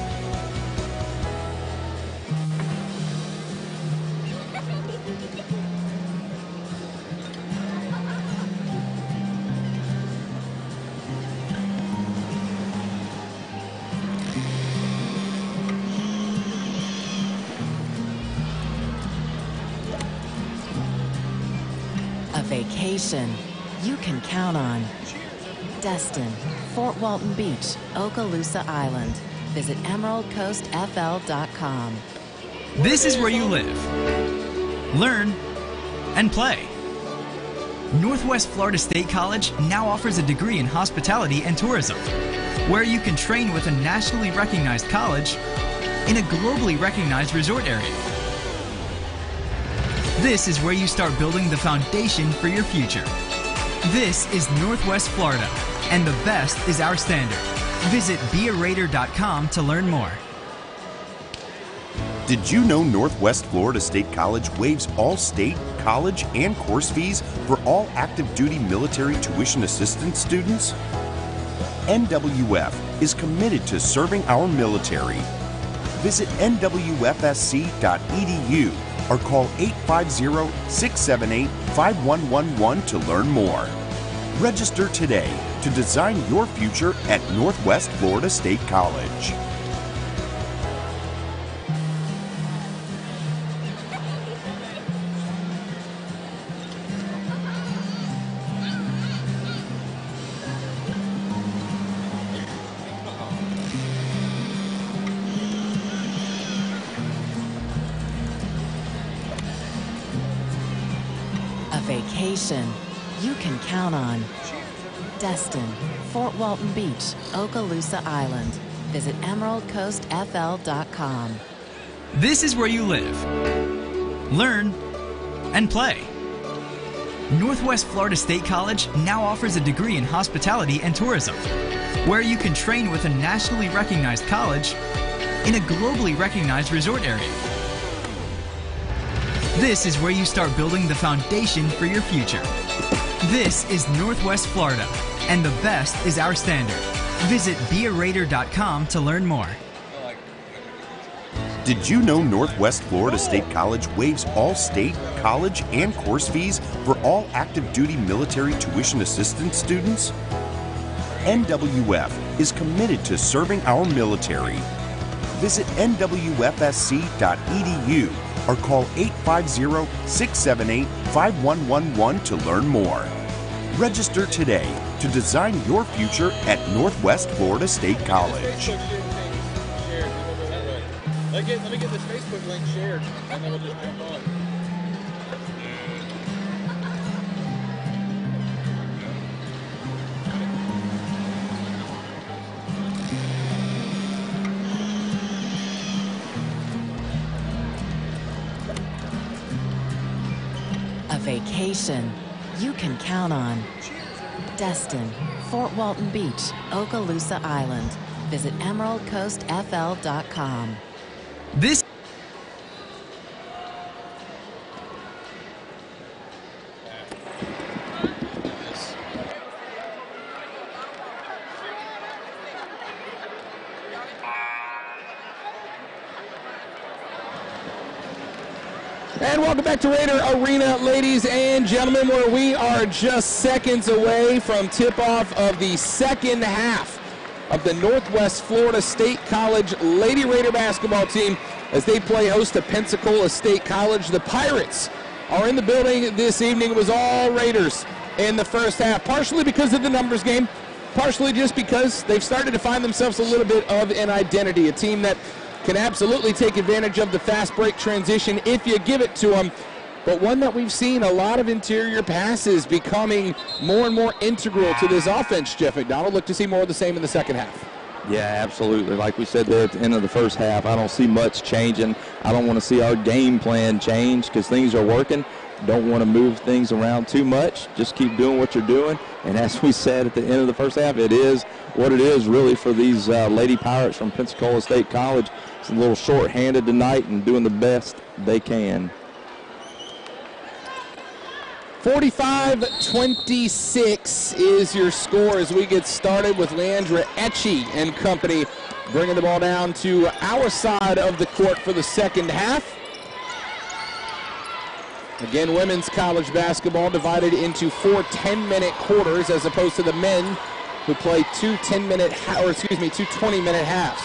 A vacation you can count on. Destin, Fort Walton Beach, Okaloosa Island. Visit emeraldcoastfl.com. This is where you live, learn, and play. Northwest Florida State College now offers a degree in hospitality and tourism, where you can train with a nationally recognized college in a globally recognized resort area. This is where you start building the foundation for your future. This is Northwest Florida, and the best is our standard. Visit bearaider.com to learn more. Did you know Northwest Florida State College waives all state, college, and course fees for all active duty military tuition assistance students? NWF is committed to serving our military. Visit nwfsc.edu or call 850 678 5111 to learn more. Register today to design your future at Northwest Florida State College. A vacation you can count on. Fort Walton Beach, Okaloosa Island. Visit emeraldcoastfl.com. This is where you live, learn, and play. Northwest Florida State College now offers a degree in hospitality and tourism, where you can train with a nationally recognized college in a globally recognized resort area. This is where you start building the foundation for your future. This is Northwest Florida, and the best is our standard. Visit bearaider.com to learn more. Did you know Northwest Florida State College waives all state, college, and course fees for all active duty military tuition assistance students? NWF is committed to serving our military. Visit nwfsc.edu or call 850 678 5111 to learn more. Register today to design your future at Northwest Florida State College. Let me get, let me get this Facebook link shared, and then we'll just jump on. A vacation you can count on. Destin, Fort Walton Beach, Okaloosa Island. Visit emeraldcoastfl.com. This And welcome back to Raider Arena, ladies and gentlemen, where we are just seconds away from tip-off of the second half of the Northwest Florida State College Lady Raider basketball team as they play host to Pensacola State College. The Pirates are in the building this evening. It was all Raiders in the first half, partially because of the numbers game, partially just because they've started to find themselves a little bit of an identity, a team that can absolutely take advantage of the fast break transition if you give it to them. But one that we've seen a lot of interior passes becoming more and more integral to this offense, Jeff McDonald. Look to see more of the same in the second half. Yeah, absolutely. Like we said there at the end of the first half, I don't see much changing. I don't want to see our game plan change because things are working. Don't want to move things around too much. Just keep doing what you're doing. And as we said at the end of the first half, it is what it is really for these uh, Lady Pirates from Pensacola State College. It's a little short-handed tonight and doing the best they can. 45-26 is your score as we get started with Leandra Etchie and company bringing the ball down to our side of the court for the second half. Again, women's college basketball divided into four 10-minute quarters as opposed to the men who play two 10-minute, or excuse me, two 20-minute halves.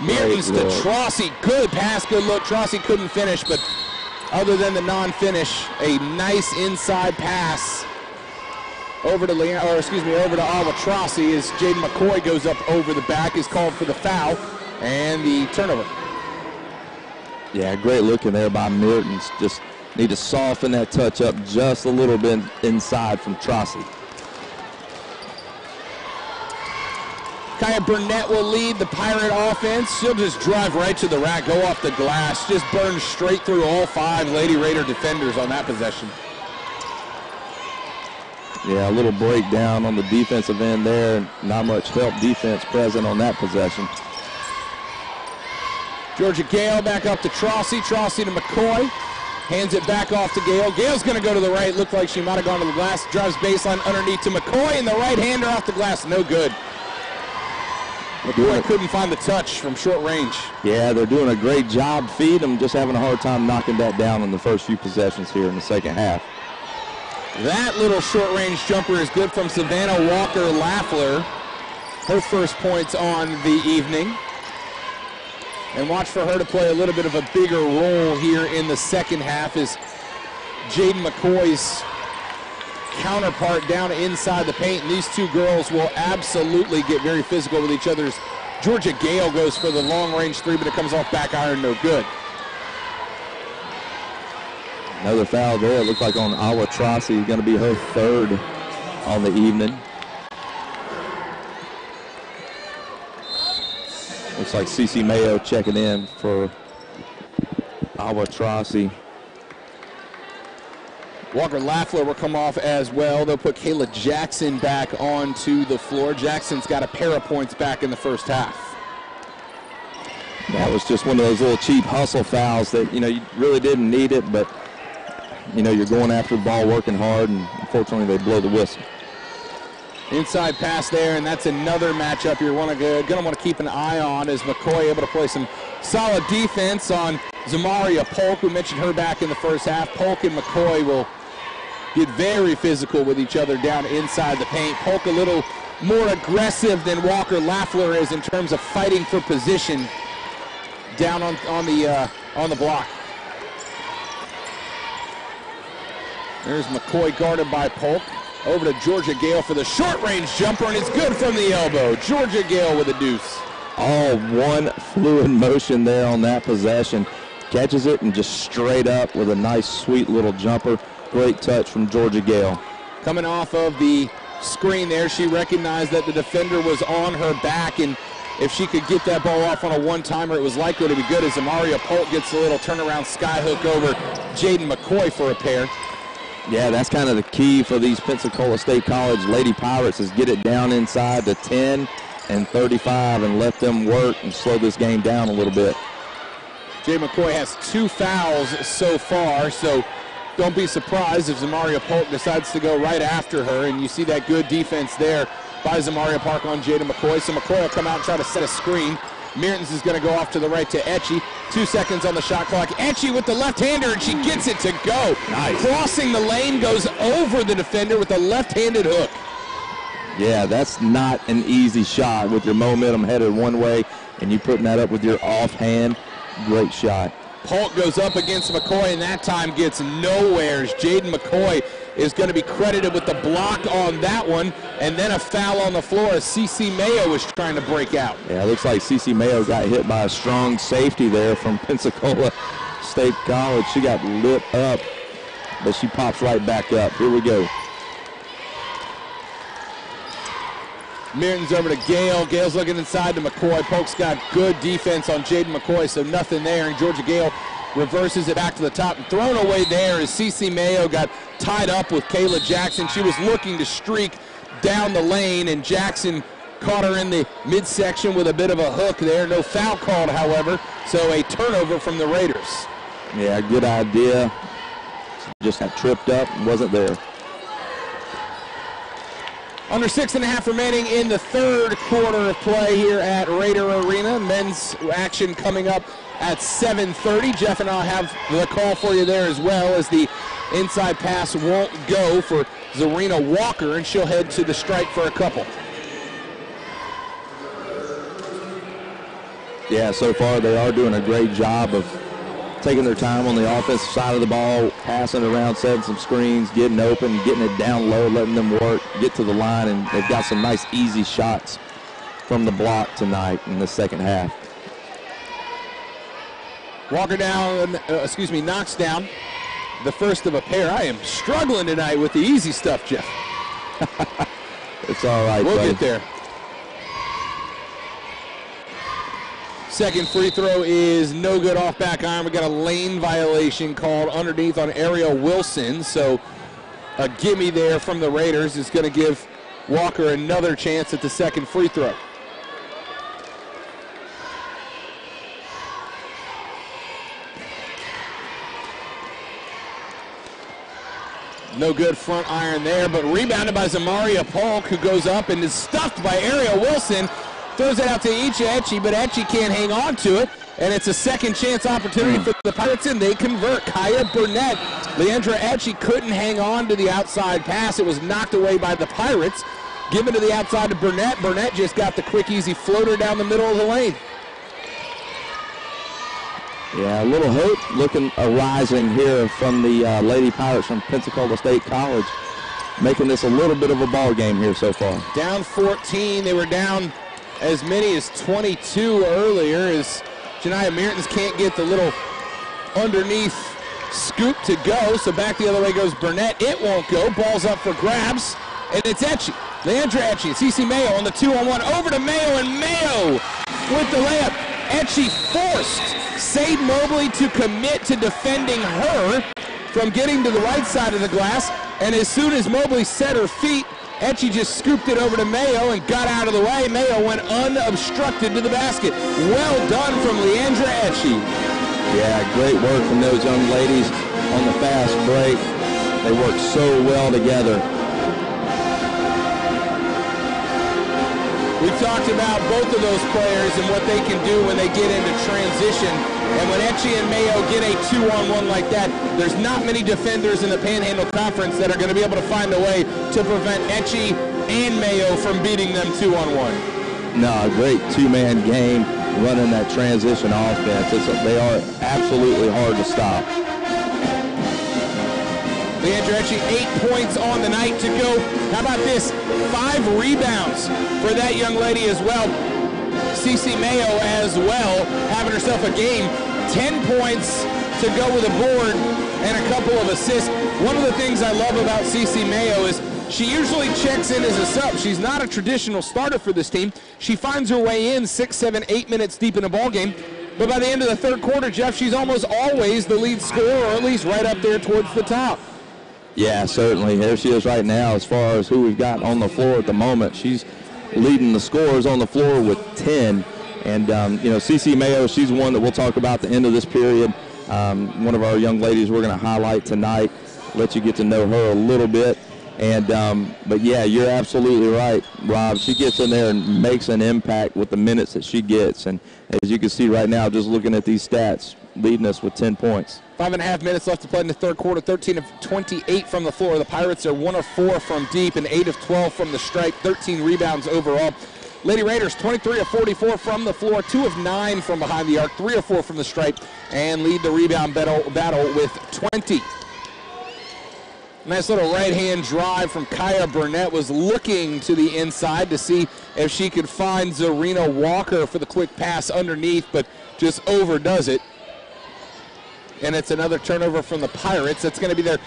Mertens to. Trossi. Good pass, good look. Trossi couldn't finish, but other than the non-finish, a nice inside pass over to Leon, or excuse me, over to Awa Trossi as Jaden McCoy goes up over the back, is called for the foul and the turnover. Yeah, great looking there by Mertens. Just need to soften that touch up just a little bit inside from Trossi. Kaya Burnett will lead the Pirate offense. She'll just drive right to the rack, go off the glass, just burn straight through all five Lady Raider defenders on that possession. Yeah, a little breakdown on the defensive end there. Not much help defense present on that possession. Georgia Gale back up to Trossi. Trossi to McCoy. Hands it back off to Gale. Gale's going to go to the right. Looked like she might have gone to the glass. Drives baseline underneath to McCoy, and the right hander off the glass. No good. McCoy couldn't find the touch from short range. Yeah, they're doing a great job feeding them, just having a hard time knocking that down in the first few possessions here in the second half. That little short range jumper is good from Savannah Walker Laffler. Her first points on the evening. And watch for her to play a little bit of a bigger role here in the second half as Jaden McCoy's counterpart down inside the paint. And these two girls will absolutely get very physical with each other. Georgia Gale goes for the long range three, but it comes off back iron, no good. Another foul there. It looked like on Awa Trossi, going to be her third on the evening. Looks like CC Mayo checking in for Awa Trossi. Walker Laffler will come off as well. They'll put Kayla Jackson back onto the floor. Jackson's got a pair of points back in the first half. That was just one of those little cheap hustle fouls that, you know, you really didn't need it, but, you know, you're going after the ball, working hard, and unfortunately they blow the whistle. Inside pass there, and that's another matchup you're going to want to keep an eye on. Is McCoy able to play some solid defense on Zamaria Polk? We mentioned her back in the first half. Polk and McCoy will get very physical with each other down inside the paint. Polk a little more aggressive than Walker Laffler is in terms of fighting for position down on, on the uh, on the block. There's McCoy guarded by Polk. Over to Georgia Gale for the short range jumper, and it's good from the elbow. Georgia Gale with a deuce. All one fluid motion there on that possession. Catches it and just straight up with a nice, sweet little jumper. Great touch from Georgia Gale. Coming off of the screen there, she recognized that the defender was on her back, and if she could get that ball off on a one-timer, it was likely to be good as Amaria Polk gets a little turnaround skyhook over Jaden McCoy for a pair. Yeah, that's kind of the key for these Pensacola State College Lady Pirates is get it down inside to 10 and 35 and let them work and slow this game down a little bit. Jay McCoy has two fouls so far, so don't be surprised if Zamaria Polk decides to go right after her, and you see that good defense there by Zamaria Park on Jada McCoy. So McCoy will come out and try to set a screen. Mertens is going to go off to the right to Etchy. Two seconds on the shot clock. Etchy with the left-hander, and she gets it to go. Nice. Crossing the lane, goes over the defender with a left-handed hook. Yeah, that's not an easy shot with your momentum headed one way, and you putting that up with your offhand. Great shot. Polk goes up against McCoy, and that time gets nowhere. as Jaden McCoy is going to be credited with the block on that one, and then a foul on the floor as CC Mayo is trying to break out. Yeah, it looks like CC Mayo got hit by a strong safety there from Pensacola State College. She got lit up, but she pops right back up. Here we go. Mertens over to Gale. Gale's looking inside to McCoy. Polk's got good defense on Jaden McCoy, so nothing there. And Georgia Gale reverses it back to the top. And thrown away there as CC Mayo got tied up with Kayla Jackson. She was looking to streak down the lane, and Jackson caught her in the midsection with a bit of a hook there. No foul called, however, so a turnover from the Raiders. Yeah, good idea. Just got tripped up wasn't there. Under six and a half remaining in the third quarter of play here at Raider Arena. Men's action coming up at 7.30. Jeff and I'll have the call for you there as well as the inside pass won't go for Zarina Walker, and she'll head to the stripe for a couple. Yeah, so far they are doing a great job of taking their time on the offensive side of the ball, passing around, setting some screens, getting open, getting it down low, letting them work, get to the line, and they've got some nice easy shots from the block tonight in the second half. Walker down, uh, excuse me, knocks down the first of a pair. I am struggling tonight with the easy stuff, Jeff. it's all right, We'll buddy. get there. Second free throw is no good off back iron. We got a lane violation called underneath on Ariel Wilson. So a gimme there from the Raiders is going to give Walker another chance at the second free throw. No good front iron there, but rebounded by Zamaria Polk, who goes up and is stuffed by Ariel Wilson. Throws it out to Icha Etchy, but Etchy can't hang on to it. And it's a second chance opportunity for the Pirates, and they convert. Kaya Burnett Leandra Etchie couldn't hang on to the outside pass. It was knocked away by the Pirates. Given to the outside to Burnett. Burnett just got the quick, easy floater down the middle of the lane. Yeah, a little hope looking arising here from the uh, Lady Pirates from Pensacola State College, making this a little bit of a ball game here so far. Down 14. They were down as many as 22 earlier as Janiyah Mertens can't get the little underneath scoop to go. So back the other way goes Burnett. It won't go. Ball's up for grabs. And it's Etchie. Leandra Etchie. Cece Mayo on the two on one. Over to Mayo and Mayo with the layup. Etchie forced Sade Mobley to commit to defending her from getting to the right side of the glass. And as soon as Mobley set her feet, Etchie just scooped it over to Mayo and got out of the way. Mayo went unobstructed to the basket. Well done from Leandra Etchie. Yeah, great work from those young ladies on the fast break. They worked so well together. We've talked about both of those players and what they can do when they get into transition. And when Etchie and Mayo get a two-on-one like that, there's not many defenders in the Panhandle Conference that are going to be able to find a way to prevent Etchie and Mayo from beating them two-on-one. No, a great two-man game running that transition offense. It's, they are absolutely hard to stop. Leandra Etchie, eight points on the night to go. How about this? Five rebounds for that young lady as well. Cece Mayo as well, having herself a game. 10 points to go with a board and a couple of assists. One of the things I love about Cece Mayo is she usually checks in as a sub. She's not a traditional starter for this team. She finds her way in six, seven, eight minutes deep in a ball game. But by the end of the third quarter, Jeff, she's almost always the lead scorer, or at least right up there towards the top. Yeah, certainly. Here she is right now as far as who we've got on the floor at the moment. She's leading the scores on the floor with 10. And, um, you know, CC Mayo, she's one that we'll talk about at the end of this period. Um, one of our young ladies we're going to highlight tonight, let you get to know her a little bit. And um, but yeah, you're absolutely right, Rob. She gets in there and makes an impact with the minutes that she gets. And as you can see right now, just looking at these stats, leading us with 10 points. Five and a half minutes left to play in the third quarter. 13 of 28 from the floor. The Pirates are one of four from deep and eight of 12 from the stripe. 13 rebounds overall. Lady Raiders 23 of 44 from the floor, two of nine from behind the arc, three of four from the stripe, and lead the rebound battle, battle with 20. Nice little right hand drive from Kaya Burnett was looking to the inside to see if she could find Zarina Walker for the quick pass underneath, but just overdoes it. And it's another turnover from the Pirates. That's going to be their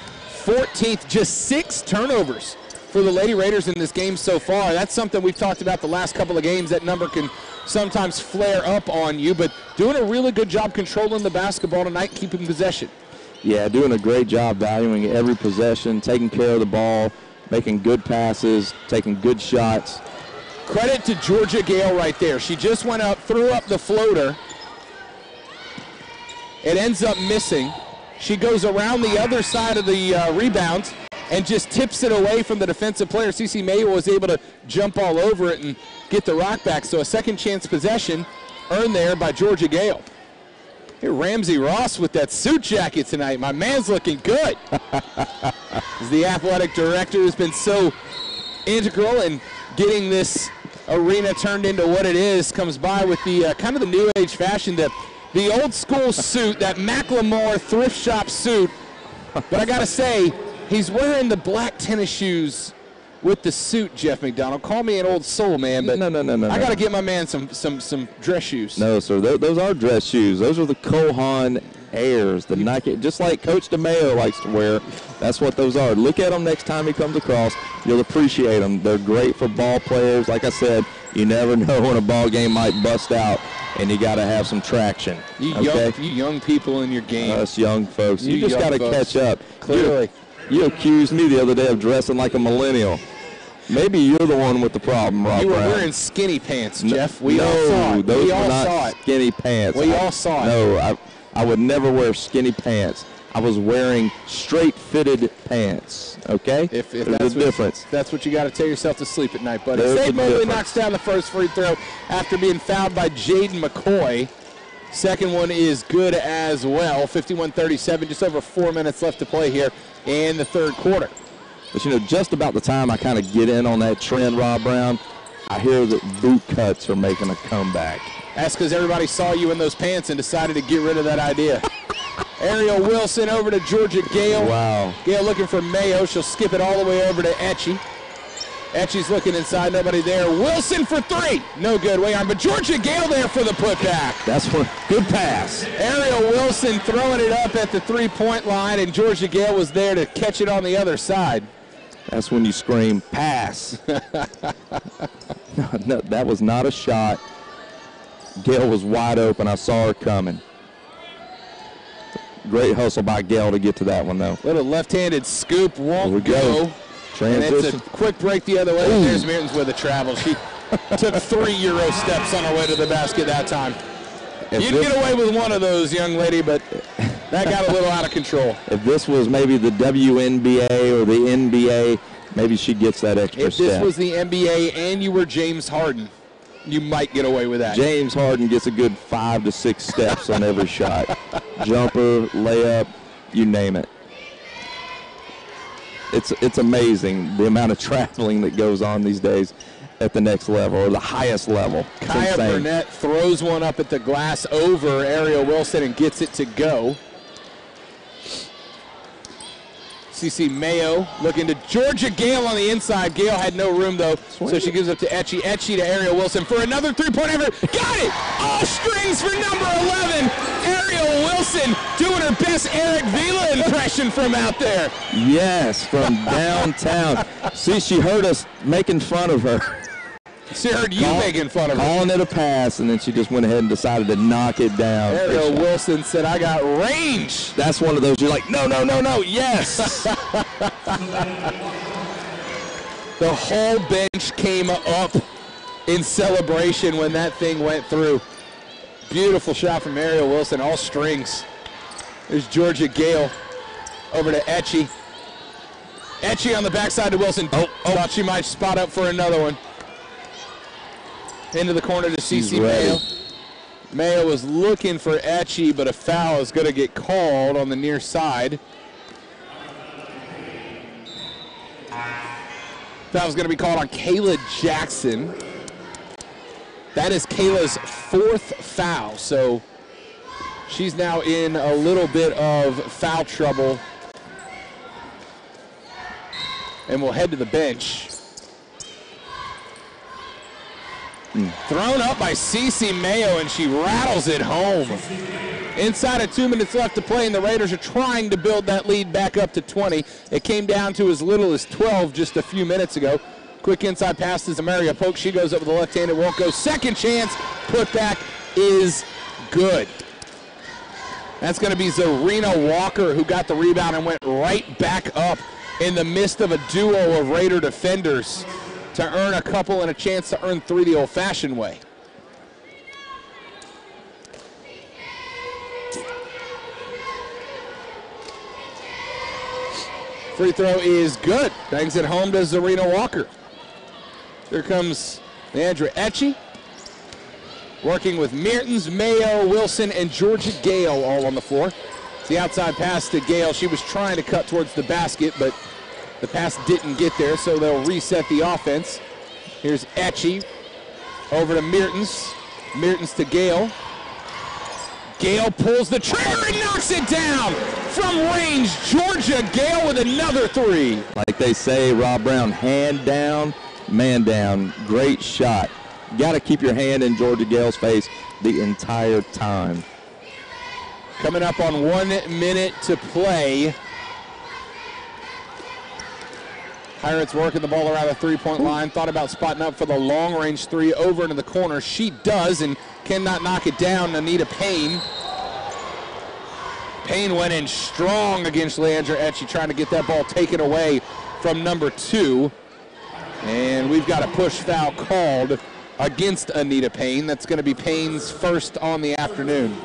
14th, just six turnovers for the Lady Raiders in this game so far. That's something we've talked about the last couple of games. That number can sometimes flare up on you, but doing a really good job controlling the basketball tonight, keeping possession. Yeah, doing a great job valuing every possession, taking care of the ball, making good passes, taking good shots. Credit to Georgia Gale right there. She just went up, threw up the floater. It ends up missing. She goes around the other side of the uh, rebound and just tips it away from the defensive player. CC Mayo was able to jump all over it and get the rock back. So a second chance possession earned there by Georgia Gale. Here, Ramsey Ross with that suit jacket tonight. My man's looking good. the athletic director has been so integral in getting this arena turned into what it is. Comes by with the uh, kind of the new age fashion, the, the old school suit, that Macklemore thrift shop suit. But I got to say, he's wearing the black tennis shoes with the suit, Jeff McDonald. Call me an old soul, man, but no, no, no, no. I got to get my man some some some dress shoes. No, sir. Those, those are dress shoes. Those are the Kohan Airs, the Nike, just like Coach DeMayo likes to wear. That's what those are. Look at them next time he comes across. You'll appreciate them. They're great for ball players. Like I said, you never know when a ball game might bust out, and you got to have some traction. You, okay? young, you young people in your game. Us young folks. You, You just got to catch up. Clearly. You, you accused me the other day of dressing like a millennial. Maybe you're the one with the problem, Rob you were Brown. wearing skinny pants, Jeff. We no, all saw it. Those we were all not saw it. skinny pants. We I- all saw it. No, I, I would never wear skinny pants. I was wearing straight fitted pants. Okay? If, if There's that's a what, difference. that's what you got to tell yourself to sleep at night, buddy. There's a Mobley knocks down the first free throw after being fouled by Jaden McCoy. Second one is good as well. 51-37, just over four minutes left to play here in the third quarter. But you know, just about the time I kind of get in on that trend, Rob Brown, I hear that boot cuts are making a comeback. That's because everybody saw you in those pants and decided to get rid of that idea. Ariel Wilson over to Georgia Gale. Wow. Gale looking for Mayo. She'll skip it all the way over to Etchy. Etchy's looking inside, nobody there. Wilson for three. No good, way on. But Georgia Gale there for the putback. That's one good pass. Ariel Wilson throwing it up at the three-point line, and Georgia Gale was there to catch it on the other side. That's when you scream, pass. no, no, that was not a shot. Gale was wide open. I saw her coming. Great hustle by Gale to get to that one, though. Little left-handed scoop won't we go. go. And it's Transition. a quick break the other way. Ooh. There's Mertens with a travel. She took three Euro steps on her way to the basket that time. If You'd get away with one of those, young lady, but that got a little out of control. If this was maybe the WNBA or the NBA, maybe she gets that extra If this was the NBA and you were James Harden, you might get away with that. James Harden gets a good five to six steps on every shot. Jumper, layup, you name it. It's it's amazing the amount of traveling that goes on these days at the next level or the highest level. It's Kaya insane. Burnett throws one up at the glass over Ariel Wilson and gets it to go. CC Mayo looking to Georgia Gale on the inside. Gale had no room though, so she gives up to Etchy. Etchy to Ariel Wilson for another three-point effort. Got it! All strings for number 11. Ariel Wilson doing her best Eric Vila impression from out there. Yes, from downtown. See, she heard us making fun of her. She heard you Call- making fun of her. Calling it a pass, and then she just went ahead and decided to knock it down. Ariel Wilson said, I got range. That's one of those you're like, no, no, no, no, yes. The whole bench came up in celebration when that thing went through. Beautiful shot from Ariel Wilson, all strings. There's Georgia Gale over to Etchy. Etchy on the backside to Wilson. Oh, oh, thought she might spot up for another one. Into the corner to CC. Mayo. Mayo was looking for Etchy, but a foul is going to get called on the near side. Foul's going to be called on Kayla Jackson. That is Kayla's fourth foul, so she's now in a little bit of foul trouble. And we'll head to the bench. Thrown up by Cece Mayo, and she rattles it home. Inside of two minutes left to play, and the Raiders are trying to build that lead back up to 20. It came down to as little as 12 just a few minutes ago. Quick inside pass to Zamaria Polk. She goes up with the left hand. It won't go. Second chance. Putback is good. That's going to be Zarina Walker who got the rebound and went right back up in the midst of a duo of Raider defenders to earn a couple and a chance to earn three the old-fashioned way. Free throw is good. Bangs it home to Zarina Walker. Here comes Leandra Etchy. Working with Mertens, Mayo, Wilson, and Georgia Gale all on the floor. It's the outside pass to Gale. She was trying to cut towards the basket, but the pass didn't get there, so they'll reset the offense. Here's Etchy over to Mertens. Mertens to Gale. Gale pulls the trigger and knocks it down from range. Georgia Gale with another three. like they say, Rob Brown, hand down, man down. Great shot. Got to keep your hand in Georgia Gale's face the entire time. Coming up on one minute to play. Pirates working the ball around the three-point line. Thought about spotting up for the long-range three over into the corner. She does and cannot knock it down. Anita Payne. Payne went in strong against Leandra Etchy, trying to get that ball taken away from number two. And we've got a push foul called against Anita Payne. That's going to be Payne's first on the afternoon.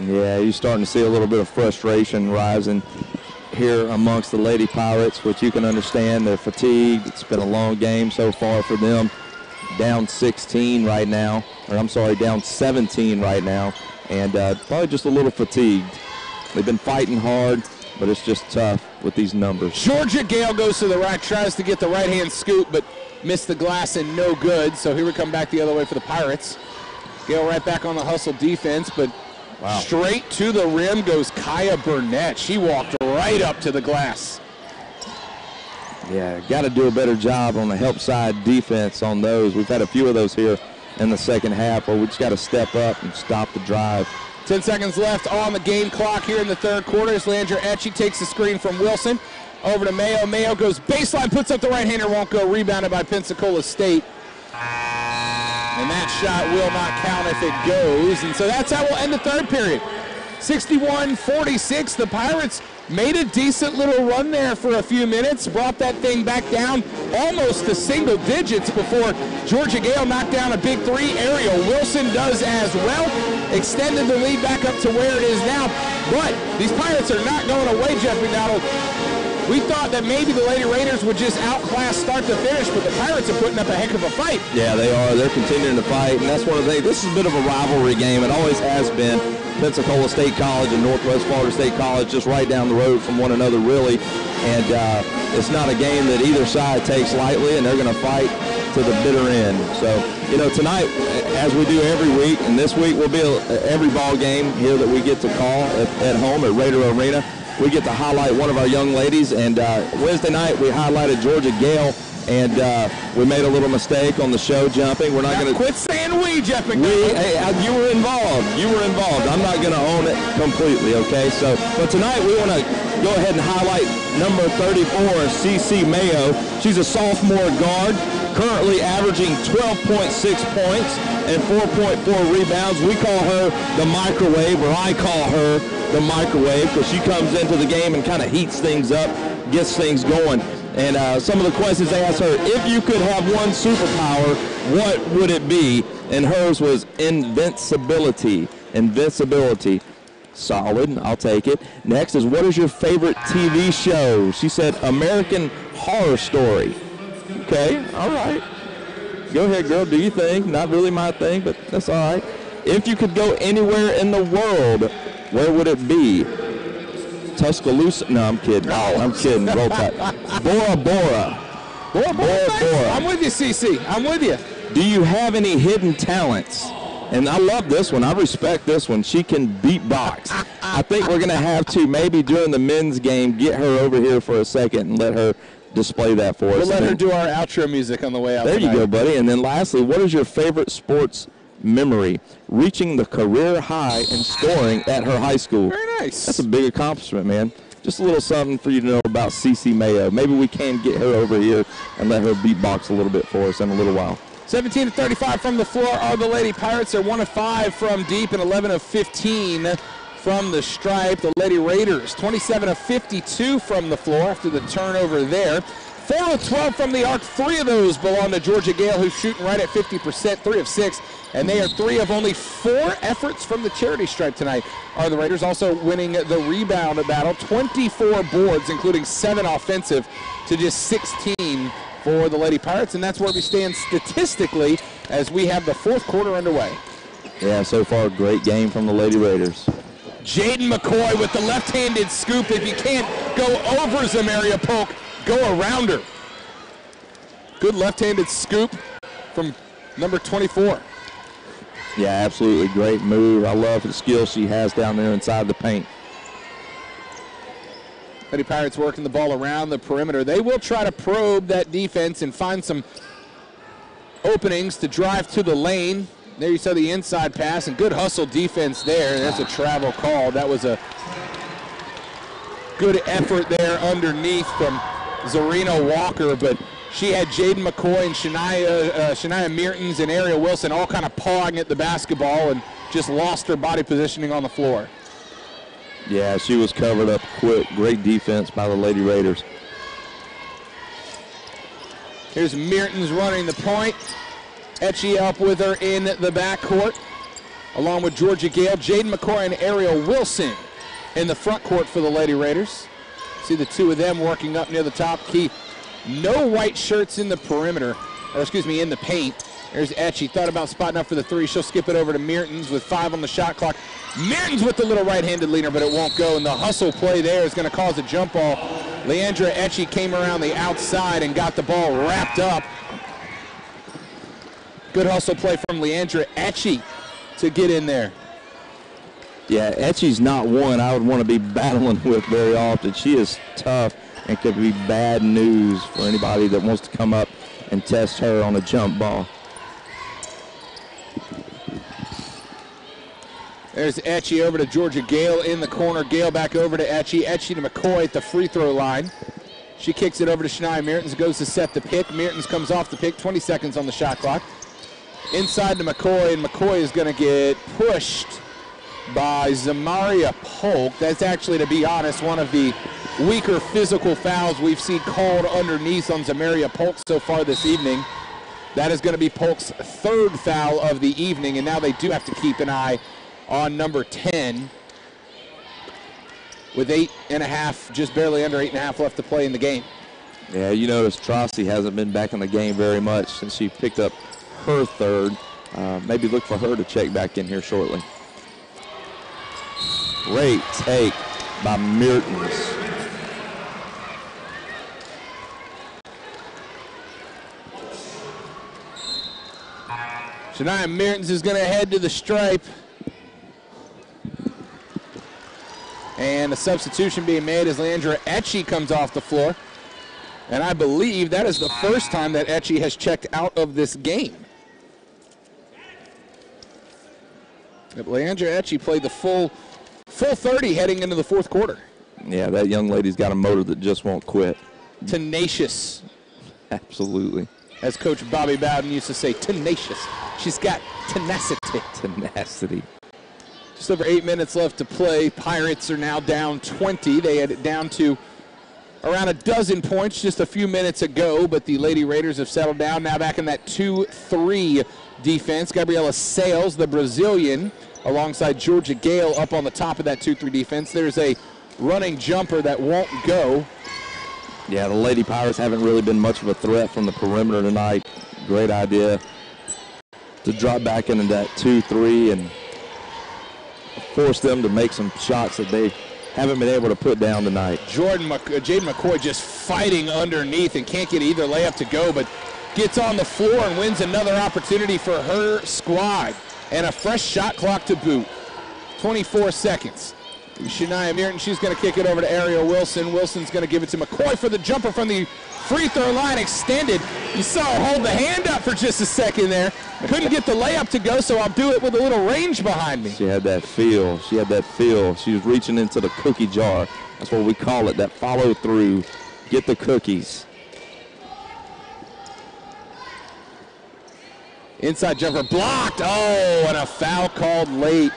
Yeah, you're starting to see a little bit of frustration rising here amongst the Lady Pirates, which you can understand. They're fatigued. It's been a long game so far for them. down 16 right now, or I'm sorry, down 17 right now, and uh, probably just a little fatigued. They've been fighting hard, but it's just tough with these numbers. Georgia Gale goes to the right, tries to get the right hand scoop, but missed the glass and no good. So here we come back the other way for the Pirates. Gale right back on the hustle defense, but Wow. straight to the rim goes Kaya Burnett. She walked right up to the glass. Yeah, got to do a better job on the help side defense on those. We've had a few of those here in the second half, where we just got to step up and stop the drive. 10 seconds left on the game clock here in the third quarter as Landry Etchie takes the screen from Wilson. Over to Mayo. Mayo goes baseline, puts up the right hander, won't go. Rebounded by Pensacola State. And that shot will not count if it goes. And so that's how we'll end the third period. 61 46. The Pirates made a decent little run there for a few minutes, brought that thing back down almost to single digits before Georgia Gale knocked down a big three. Ariel Wilson does as well, extended the lead back up to where it is now. But these Pirates are not going away, Jeff McDonald. We thought that maybe the Lady Raiders would just outclass start to finish, but the Pirates are putting up a heck of a fight. Yeah, they are. They're continuing to fight, and that's one of the things. This is a bit of a rivalry game. It always has been. Pensacola State College and Northwest Florida State College just right down the road from one another, really. And uh, it's not a game that either side takes lightly, and they're going to fight to the bitter end. So, you know, tonight, as we do every week, and this week will be a, every ball game here that we get to call at, at home at Raider Arena. We get to highlight one of our young ladies, and uh, Wednesday night we highlighted Georgia Gale, and uh, we made a little mistake on the show jumping. We're not going to quit saying we, Jeff we, hey, uh, you were involved. You were involved. I'm not going to own it completely, okay? So, but tonight we want to go ahead and highlight number 34, CC Mayo. She's a sophomore guard, currently averaging 12.6 points and 4.4 rebounds. We call her the microwave, or I call her the microwave, because she comes into the game and kind of heats things up, gets things going. And uh, some of the questions they asked her, if you could have one superpower, what would it be? And hers was invincibility. Invincibility. Solid, I'll take it. Next is, what is your favorite TV show? She said, American Horror Story. Okay, all right. Go ahead, girl, do your thing. Not really my thing, but that's all right. If you could go anywhere in the world, where would it be? Tuscaloosa? No, I'm kidding. No. I'm kidding. Roll Tide. Bora Bora. Bora, Bora, Bora. Bora. I'm with you, CC. I'm with you. Do you have any hidden talents? And I love this one. I respect this one. She can beatbox. I think we're going to have to maybe during the men's game get her over here for a second and let her display that for us. We'll let her do our outro music on the way out. There you go, buddy. And then lastly, what is your favorite sports memory? Reaching the career high in scoring at her high school. Very nice. That's a big accomplishment, man. Just a little something for you to know about CC Mayo. Maybe we can get her over here and let her beatbox a little bit for us in a little while. 17 to 35 from the floor are the Lady Pirates. They're 1 of 5 from deep and 11 of 15 from the stripe. The Lady Raiders 27 of 52 from the floor after the turnover there. 4 of 12 from the arc. Three of those belong to Georgia Gale, who's shooting right at 50%, 3 of 6. And they are 3 of only 4 efforts from the charity stripe tonight. Are the Raiders also winning the rebound battle? 24 boards, including 7 offensive, to just 16 for the Lady Pirates, and that's where we stand statistically as we have the fourth quarter underway. Yeah, so far, great game from the Lady Raiders. Jaden McCoy with the left-handed scoop. If you can't go over Zamaria Polk, go around her. Good left-handed scoop from number 24. Yeah, absolutely great move. I love the skill she has down there inside the paint. Lady Pirates working the ball around the perimeter. They will try to probe that defense and find some openings to drive to the lane. There you saw the inside pass and good hustle defense there. That's a travel call. That was a good effort there underneath from Zarina Walker, but she had Jaden McCoy and Shania, uh, Shania Mertens and Ariel Wilson all kind of pawing at the basketball and just lost her body positioning on the floor. Yeah, she was covered up quick. Great defense by the Lady Raiders. Here's Mertens running the point. Etchie up with her in the backcourt, along with Georgia Gale, Jaden McCoy, and Ariel Wilson in the front court for the Lady Raiders. See the two of them working up near the top key. No white shirts in the perimeter, or excuse me, in the paint. There's Etchy. Thought about spotting up for the three. She'll skip it over to Mertens with five on the shot clock. Mertens with the little right-handed leaner, but it won't go. And the hustle play there is going to cause a jump ball. Leandra Etchy came around the outside and got the ball wrapped up. Good hustle play from Leandra Etchy to get in there. Yeah, Etchy's not one I would want to be battling with very often. She is tough and could be bad news for anybody that wants to come up and test her on a jump ball. There's Etchy over to Georgia Gale in the corner. Gale back over to Etchy. Etchy to McCoy at the free throw line. She kicks it over to Shania Mertens, goes to set the pick. Mertens comes off the pick, 20 seconds on the shot clock. Inside to McCoy, and McCoy is going to get pushed by Zamaria Polk. That's actually, to be honest, one of the weaker physical fouls we've seen called underneath on Zamaria Polk so far this evening. That is going to be Polk's third foul of the evening, and now they do have to keep an eye on number 10 with eight and a half, just barely under eight and a half left to play in the game. Yeah, you notice Trossi hasn't been back in the game very much since she picked up her third. Uh, maybe look for her to check back in here shortly. Great take by Mertens. Shania Mertens is going to head to the stripe. And a substitution being made as Leandra Etchy comes off the floor. And I believe that is the first time that Etchy has checked out of this game. Leandra Etchy played the full full 30 heading into the fourth quarter. Yeah, that young lady's got a motor that just won't quit. Tenacious, Absolutely. as Coach Bobby Bowden used to say, tenacious. She's got tenacity. Tenacity. Just over eight minutes left to play. Pirates are now down 20. They had it down to around a dozen points just a few minutes ago, but the Lady Raiders have settled down. Now back in that 2 3 defense. Gabriela Sales, the Brazilian, alongside Georgia Gale up on the top of that 2 3 defense. There's a running jumper that won't go. Yeah, the Lady Pirates haven't really been much of a threat from the perimeter tonight. Great idea to drop back into that 2-3 and force them to make some shots that they haven't been able to put down tonight. Jordan Mc- uh, Jaden McCoy just fighting underneath and can't get either layup to go, but gets on the floor and wins another opportunity for her squad. And a fresh shot clock to boot. 24 seconds. Shania Merton, she's going to kick it over to Ariel Wilson. Wilson's going to give it to McCoy for the jumper from the free throw line extended. You saw her hold the hand up for just a second there. Couldn't get the layup to go, so I'll do it with a little range behind me. She had that feel. She had that feel. She was reaching into the cookie jar. That's what we call it, that follow through. Get the cookies. Inside jumper blocked. Oh, and a foul called late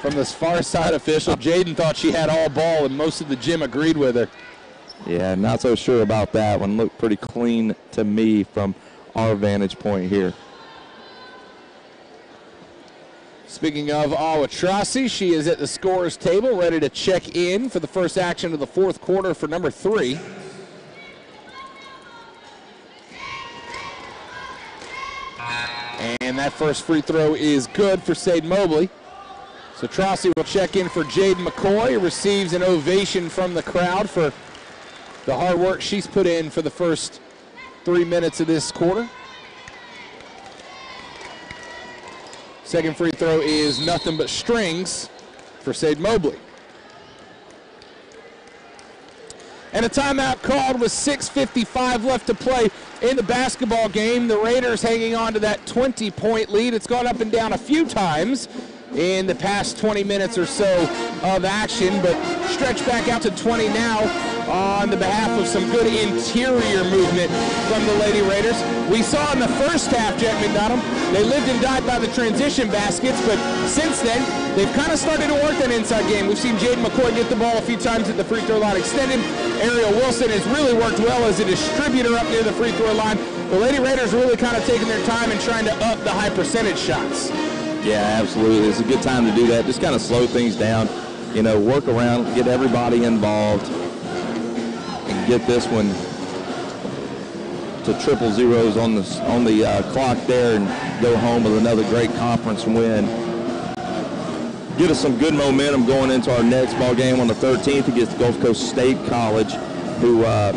from this far side official. Jaden thought she had all ball, and most of the gym agreed with her. Yeah, not so sure about that one. Looked pretty clean to me from our vantage point here. Speaking of Awa Trossi, she is at the scorer's table, ready to check in for the first action of the fourth quarter for number three. And that first free throw is good for Sade Mobley. So Trossi will check in for Jaden McCoy, receives an ovation from the crowd for the hard work she's put in for the first three minutes of this quarter. Second free throw is nothing but strings for Sade Mobley. And a timeout called with 6.55 left to play in the basketball game. The Raiders hanging on to that 20 point lead. It's gone up and down a few times in the past 20 minutes or so of action, but stretch back out to 20 now on the behalf of some good interior movement from the Lady Raiders. We saw in the first half, Jeff McDonald, they lived and died by the transition baskets, but since then, they've kind of started to work that inside game. We've seen Jaden McCoy get the ball a few times at the free throw line extended. Ariel Wilson has really worked well as a distributor up near the free throw line. The Lady Raiders really kind of taking their time and trying to up the high percentage shots. Yeah, absolutely. It's a good time to do that. Just kind of slow things down, you know, work around, get everybody involved, and get this one to triple zeros on the on the uh, clock there and go home with another great conference win. Get us some good momentum going into our next ball game on the 13th against Gulf Coast State College, who uh,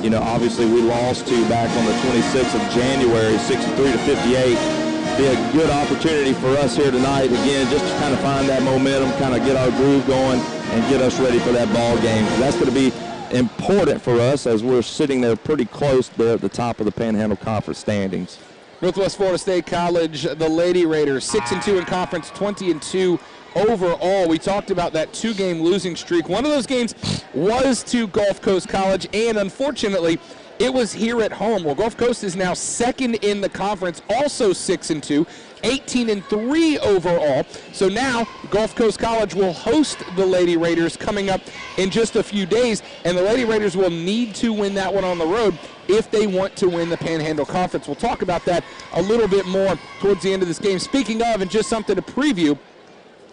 you know obviously we lost to back on the 26th of January, 63 to 58 be a good opportunity for us here tonight again just to kind of find that momentum kind of get our groove going and get us ready for that ball game that's going to be important for us as we're sitting there pretty close there at the top of the Panhandle Conference standings. Northwest Florida State College, the Lady Raiders, six and two in conference, 20 and two overall. We talked about that two-game losing streak. One of those games was to Gulf Coast College, and unfortunately, it was here at home. Well, Gulf Coast is now second in the conference, also six and two. 18 and 3 overall. So now Gulf Coast College will host the Lady Raiders coming up in just a few days, and the Lady Raiders will need to win that one on the road if they want to win the Panhandle Conference. We'll talk about that a little bit more towards the end of this game. Speaking of, and just something to preview,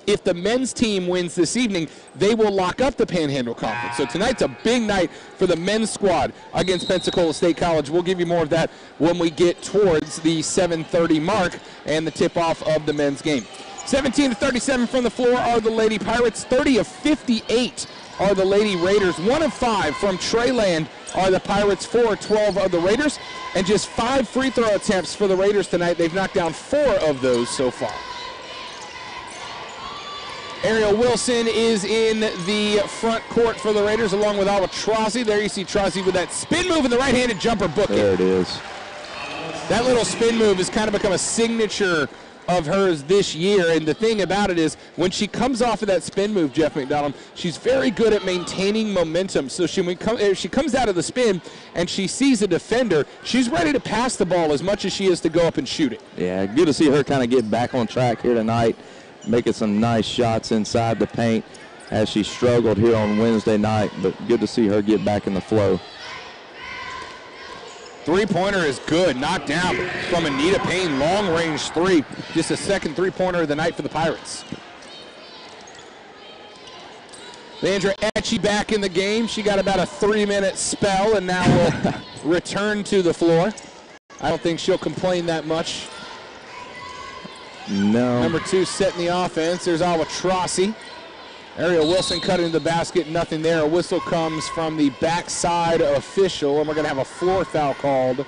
if the men's team wins this evening, they will lock up the Panhandle Conference. So tonight's a big night for the men's squad against Pensacola State College. We'll give you more of that when we get towards the 7:30 mark and the tip-off of the men's game. 17 to 37 from the floor are the Lady Pirates. 30 of 58 are the Lady Raiders. One of five from Treyland are the Pirates. Four of 12 are the Raiders. And just five free throw attempts for the Raiders tonight. They've knocked down four of those so far. Ariel Wilson is in the front court for the Raiders along with Awa Trossi. There you see Trossi with that spin move and the right-handed jumper booking. There it is. That little spin move has kind of become a signature of hers this year. And the thing about it is, when she comes off of that spin move, Jeff McDonald, she's very good at maintaining momentum. So she when come, if she comes out of the spin and she sees a defender, she's ready to pass the ball as much as she is to go up and shoot it. Yeah, good to see her kind of get back on track here tonight making some nice shots inside the paint as she struggled here on Wednesday night, but good to see her get back in the flow. Three-pointer is good, knocked down from Anita Payne, long-range three. Just a second three-pointer of the night for the Pirates. Leandra Etchie back in the game. She got about a three-minute spell and now will return to the floor. I don't think she'll complain that much no. Number two setting the offense. There's Awa Trossi. Ariel Wilson cutting the basket, nothing there. A whistle comes from the backside official, and we're going to have a floor foul called.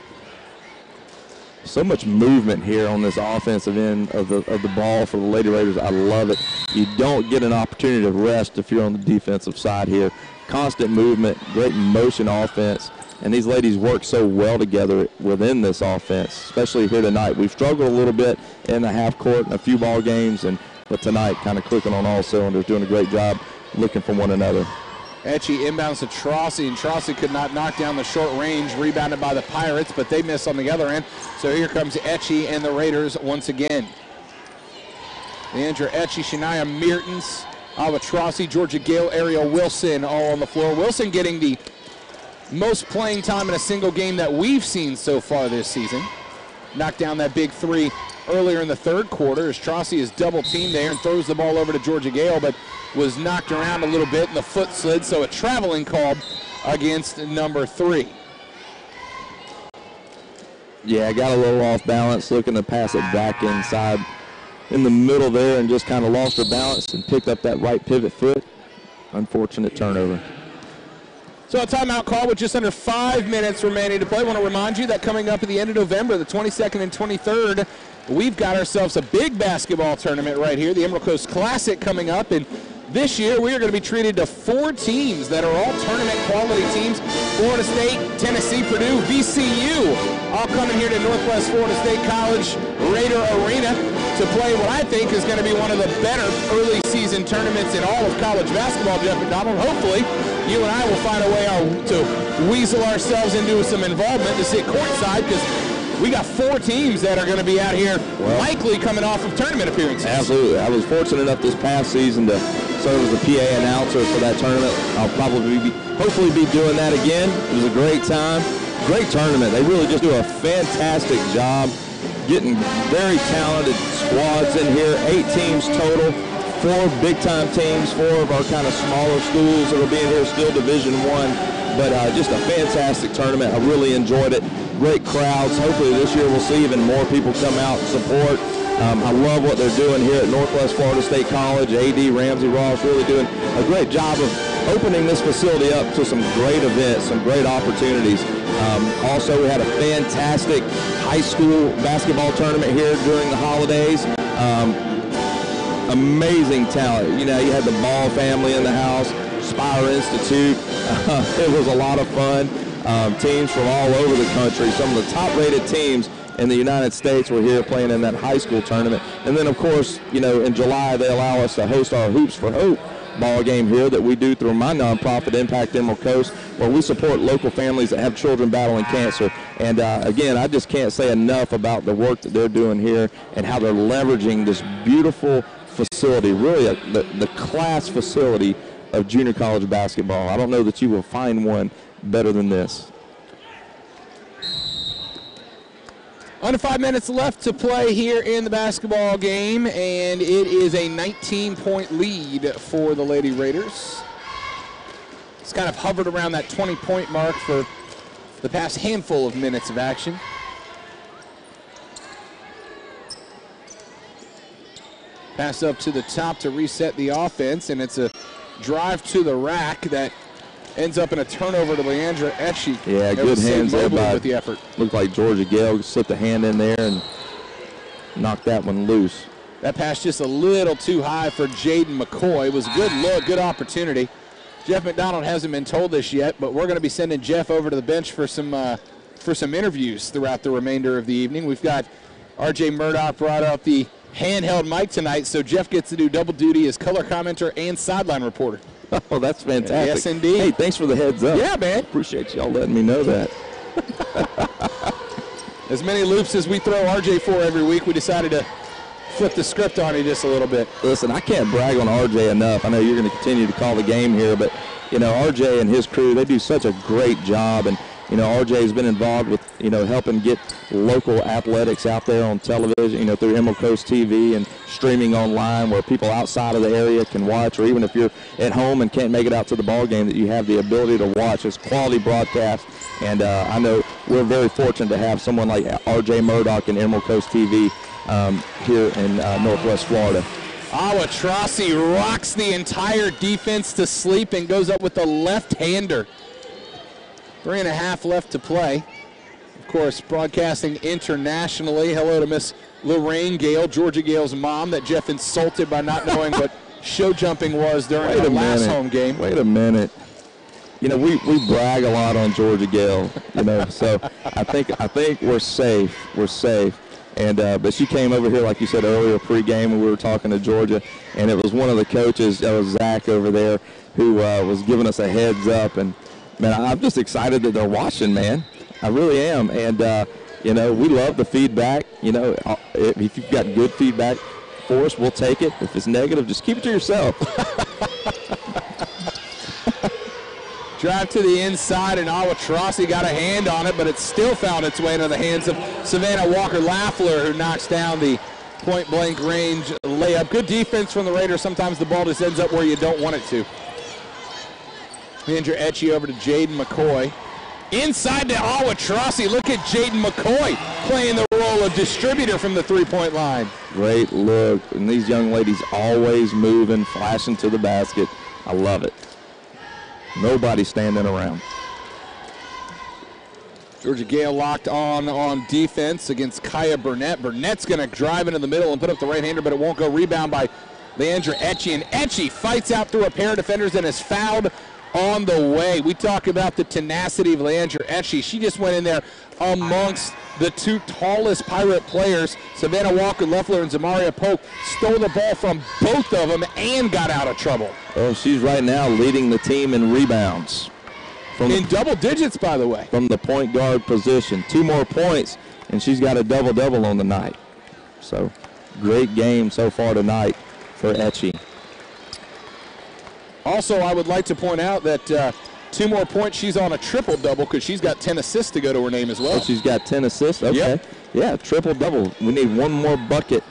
So much movement here on this offensive end of the of the ball for the Lady Raiders. I love it. You don't get an opportunity to rest if you're on the defensive side here. Constant movement, great motion offense and these ladies work so well together within this offense, especially here tonight. We've struggled a little bit in the half court in a few ball games, and but tonight kind of clicking on all cylinders, doing a great job looking for one another. Etchie inbounds to Trossi, and Trossi could not knock down the short range, rebounded by the Pirates, but they miss on the other end. So here comes Etchie and the Raiders once again. Leandra Etchie, Shania Mertens, Alba Georgia Gale, Ariel Wilson all on the floor. Wilson getting the most playing time in a single game that we've seen so far this season. Knocked down that big three earlier in the third quarter as Trossi is double teamed there and throws the ball over to Georgia Gale, but was knocked around a little bit and the foot slid, so a traveling call against number three. Yeah, got a little off balance, looking to pass it back inside in the middle there and just kind of lost her balance and picked up that right pivot foot. Unfortunate turnover. So a timeout call with just under five minutes remaining to play. I want to remind you that coming up at the end of November, the 22nd and 23rd, we've got ourselves a big basketball tournament right here, the Emerald Coast Classic coming up. And this year, we are going to be treated to four teams that are all tournament quality teams. Florida State, Tennessee, Purdue, VCU, all coming here to Northwest Florida State College Raider Arena to play what I think is going to be one of the better early season tournaments in all of college basketball, Jeff McDonald. Hopefully, you and I will find a way to weasel ourselves into some involvement to sit courtside because we got four teams that are going to be out here well, likely coming off of tournament appearances. Absolutely. I was fortunate enough this past season to serve as a PA announcer for that tournament. I'll probably be, hopefully be doing that again. It was a great time. Great tournament. They really just do a fantastic job getting very talented squads in here. Eight teams total four big-time teams, four of our kind of smaller schools that will be in here still Division One. but uh, just a fantastic tournament. I really enjoyed it. Great crowds. Hopefully this year we'll see even more people come out and support. Um, I love what they're doing here at Northwest Florida State College. AD Ramsey Ross really doing a great job of opening this facility up to some great events, some great opportunities. Um, also, we had a fantastic high school basketball tournament here during the holidays. Um, amazing talent. You know, you had the Ball family in the house, Spire Institute. Uh, it was a lot of fun. Um, teams from all over the country, some of the top-rated teams in the United States were here playing in that high school tournament. And then, of course, you know, in July they allow us to host our Hoops for Hope ball game here that we do through my nonprofit Impact Emerald Coast, where we support local families that have children battling cancer. And uh, again, I just can't say enough about the work that they're doing here and how they're leveraging this beautiful facility, really a, the, the class facility of junior college basketball. I don't know that you will find one better than this. Under five minutes left to play here in the basketball game, and it is a 19 point lead for the Lady Raiders. It's kind of hovered around that 20 point mark for the past handful of minutes of action. Pass up to the top to reset the offense, and it's a drive to the rack that ends up in a turnover to Leandra Etchie. Yeah, good hands there by, with the effort. Looked like Georgia Gale slipped a hand in there and knocked that one loose. That pass just a little too high for Jaden McCoy. It was a good look, good opportunity. Jeff McDonald hasn't been told this yet, but we're going to be sending Jeff over to the bench for some uh, for some interviews throughout the remainder of the evening. We've got R.J. Murdoch brought up the handheld mic tonight, so Jeff gets to do double duty as color commentator and sideline reporter. Oh, that's fantastic. Yes, indeed. Hey, thanks for the heads up. Yeah, man. Appreciate y'all letting me know that. as many loops as we throw RJ for every week, we decided to flip the script on you just a little bit. Listen, I can't brag on RJ enough. I know you're going to continue to call the game here, but, you know, RJ and his crew, they do such a great job. And, you know, RJ has been involved with, you know, helping get local athletics out there on television, you know, through Emerald Coast TV and streaming online where people outside of the area can watch, or even if you're at home and can't make it out to the ball game, that you have the ability to watch. It's quality broadcast, and uh, I know we're very fortunate to have someone like RJ Murdoch and Emerald Coast TV um, here in uh, Northwest Florida. Awa Trossi rocks the entire defense to sleep and goes up with the left-hander. Three and a half left to play. Of course, broadcasting internationally. Hello to Miss Lorraine Gale, Georgia Gale's mom, that Jeff insulted by not knowing what show jumping was during Wait the last minute. home game. Wait a minute. You know, we, we brag a lot on Georgia Gale, you know, so I think I think we're safe. We're safe. And uh, but she came over here, like you said earlier, pregame, and we were talking to Georgia, and it was one of the coaches, that was Zach over there, who uh, was giving us a heads up, and man, I'm just excited that they're watching, man. I really am. And, uh, you know, we love the feedback. You know, uh, if you've got good feedback for us, we'll take it. If it's negative, just keep it to yourself. Drive to the inside, and Awa Trossi got a hand on it, but it still found its way into the hands of Savannah Walker Laffler, who knocks down the point blank range layup. Good defense from the Raiders. Sometimes the ball just ends up where you don't want it to. Andrew Etchie over to Jaden McCoy. Inside to Awa Trossi. Look at Jaden McCoy playing the role of distributor from the three-point line. Great look. And these young ladies always moving, flashing to the basket. I love it. Nobody standing around. Georgia Gale locked on on defense against Kaya Burnett. Burnett's going to drive into the middle and put up the right-hander, but it won't go. Rebound by Leandra Etchie, and Etchie fights out through a pair of defenders and is fouled on the way. We talk about the tenacity of Leandra Etchie. She just went in there amongst the two tallest Pirate players, Savannah Walker Leffler and Zamaria Polk, stole the ball from both of them and got out of trouble. Oh, she's right now leading the team in rebounds. From in the, double digits, by the way. From the point guard position. Two more points, and she's got a double-double on the night. So, great game so far tonight for Etchie. Also, I would like to point out that uh, two more points, she's on a triple double because she's got 10 assists to go to her name as well. Oh, she's got 10 assists? Okay. Yep. Yeah, triple double. We need one more bucket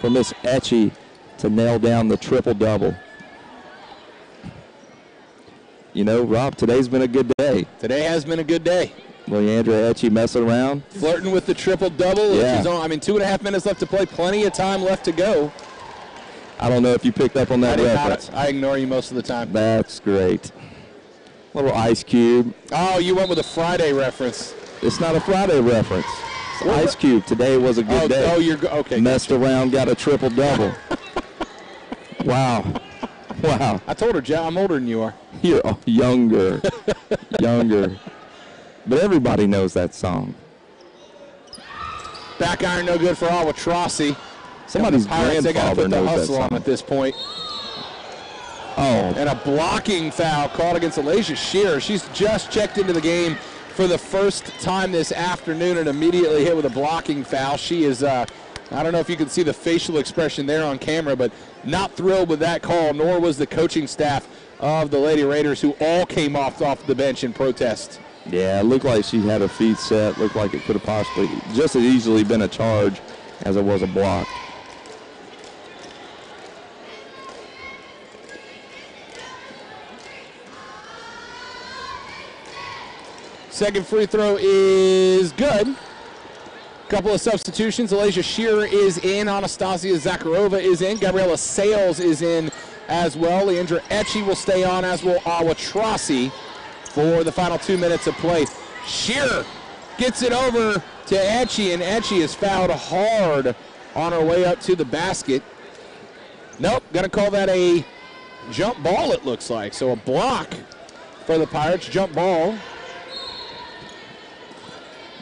for Miss Etchie to nail down the triple double. you know, Rob, today's been a good day. Today has been a good day. Leandra Etchie messing around. Flirting with the triple double. Yeah. On, I mean, two and a half minutes left to play. Plenty of time left to go. I don't know if you picked up on that did reference. not. I ignore you most of the time. That's great. Little Ice Cube. Oh, you went with a Friday reference. It's not a Friday reference. It's Ice Cube. Today was a good Oh, day. oh, you're okay. Messed around, got a triple double. wow. Wow. I told her, Joe, I'm older than you are. You're oh, younger. younger. But everybody knows that song. Back iron no good for Awa Trossi. Somebody's Pirates, they got to grandfather put the knows that hustle on at this point. Oh, And a blocking foul called against Alasia Shearer. She's just checked into the game for the first time this afternoon and immediately hit with a blocking foul. She is, uh, I don't know if you can see the facial expression there on camera, but not thrilled with that call, nor was the coaching staff of the Lady Raiders, who all came off, off the bench in protest. yeah. It looked like she had her feet set. Looked like it could have possibly just as easily been a charge as it was a block. Second free throw is good. Couple of substitutions. Alasia Shearer is in. Anastasia Zakharova is in. Gabriela Sales is in as well. Leandra Etchie will stay on, as will Awa Trossi for the final two minutes of play. Shearer gets it over to Etchie, and Etchie is fouled hard on her way up to the basket. Nope, gonna call that a jump ball, it looks like. So a block for the Pirates, jump ball.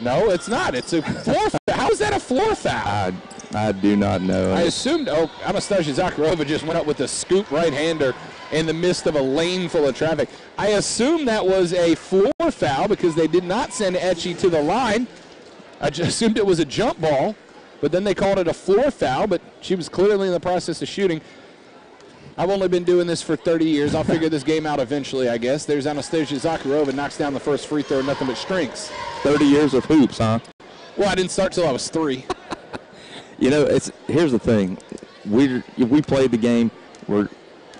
No, it's not. It's a floor foul. How is that a floor foul? I I do not know. I assumed, oh, Anastasia Zakharova just went up with a scoop right-hander in the midst of a lane full of traffic. I assumed that was a floor foul because they did not send Etchie to the line. I just assumed it was a jump ball, but then they called it a floor foul, but she was clearly in the process of shooting. I've only been doing this for 30 years. I'll figure this game out eventually, I guess. There's Anastasia Zakharova, knocks down the first free throw, nothing but strings. 30 years of hoops, huh? Well, I didn't start till I was three. You know, it's here's the thing. We we played the game, we're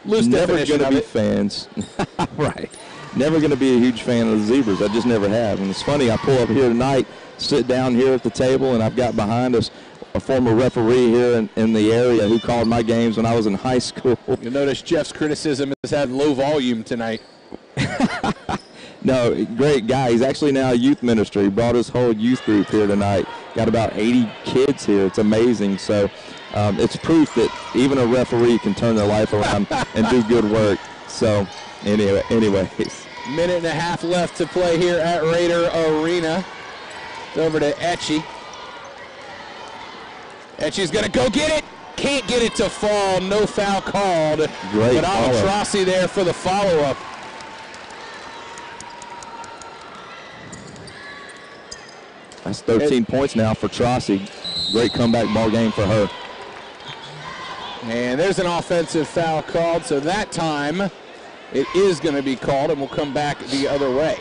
Loose never going to be it. fans. right. Never going to be a huge fan of the Zebras. I just never have. And it's funny. I pull up here tonight, sit down here at the table, and I've got behind us a former referee here in, in the area who called my games when I was in high school. You'll notice Jeff's criticism has had low volume tonight. No, great guy. He's actually now a youth minister. He brought his whole youth group here tonight. Got about 80 kids here. It's amazing. So um, it's proof that even a referee can turn their life around and do good work. So anyway, anyways, Minute and a half left to play here at Raider Arena. It's over to Etchie. Etchie's going to go get it. Can't get it to fall. No foul called. Great but. Awa Trossi there for the follow-up. that's 13 points now for Trossi. Great comeback ball game for her. And there's an offensive foul called, so that time it is going to be called, and we'll come back the other way.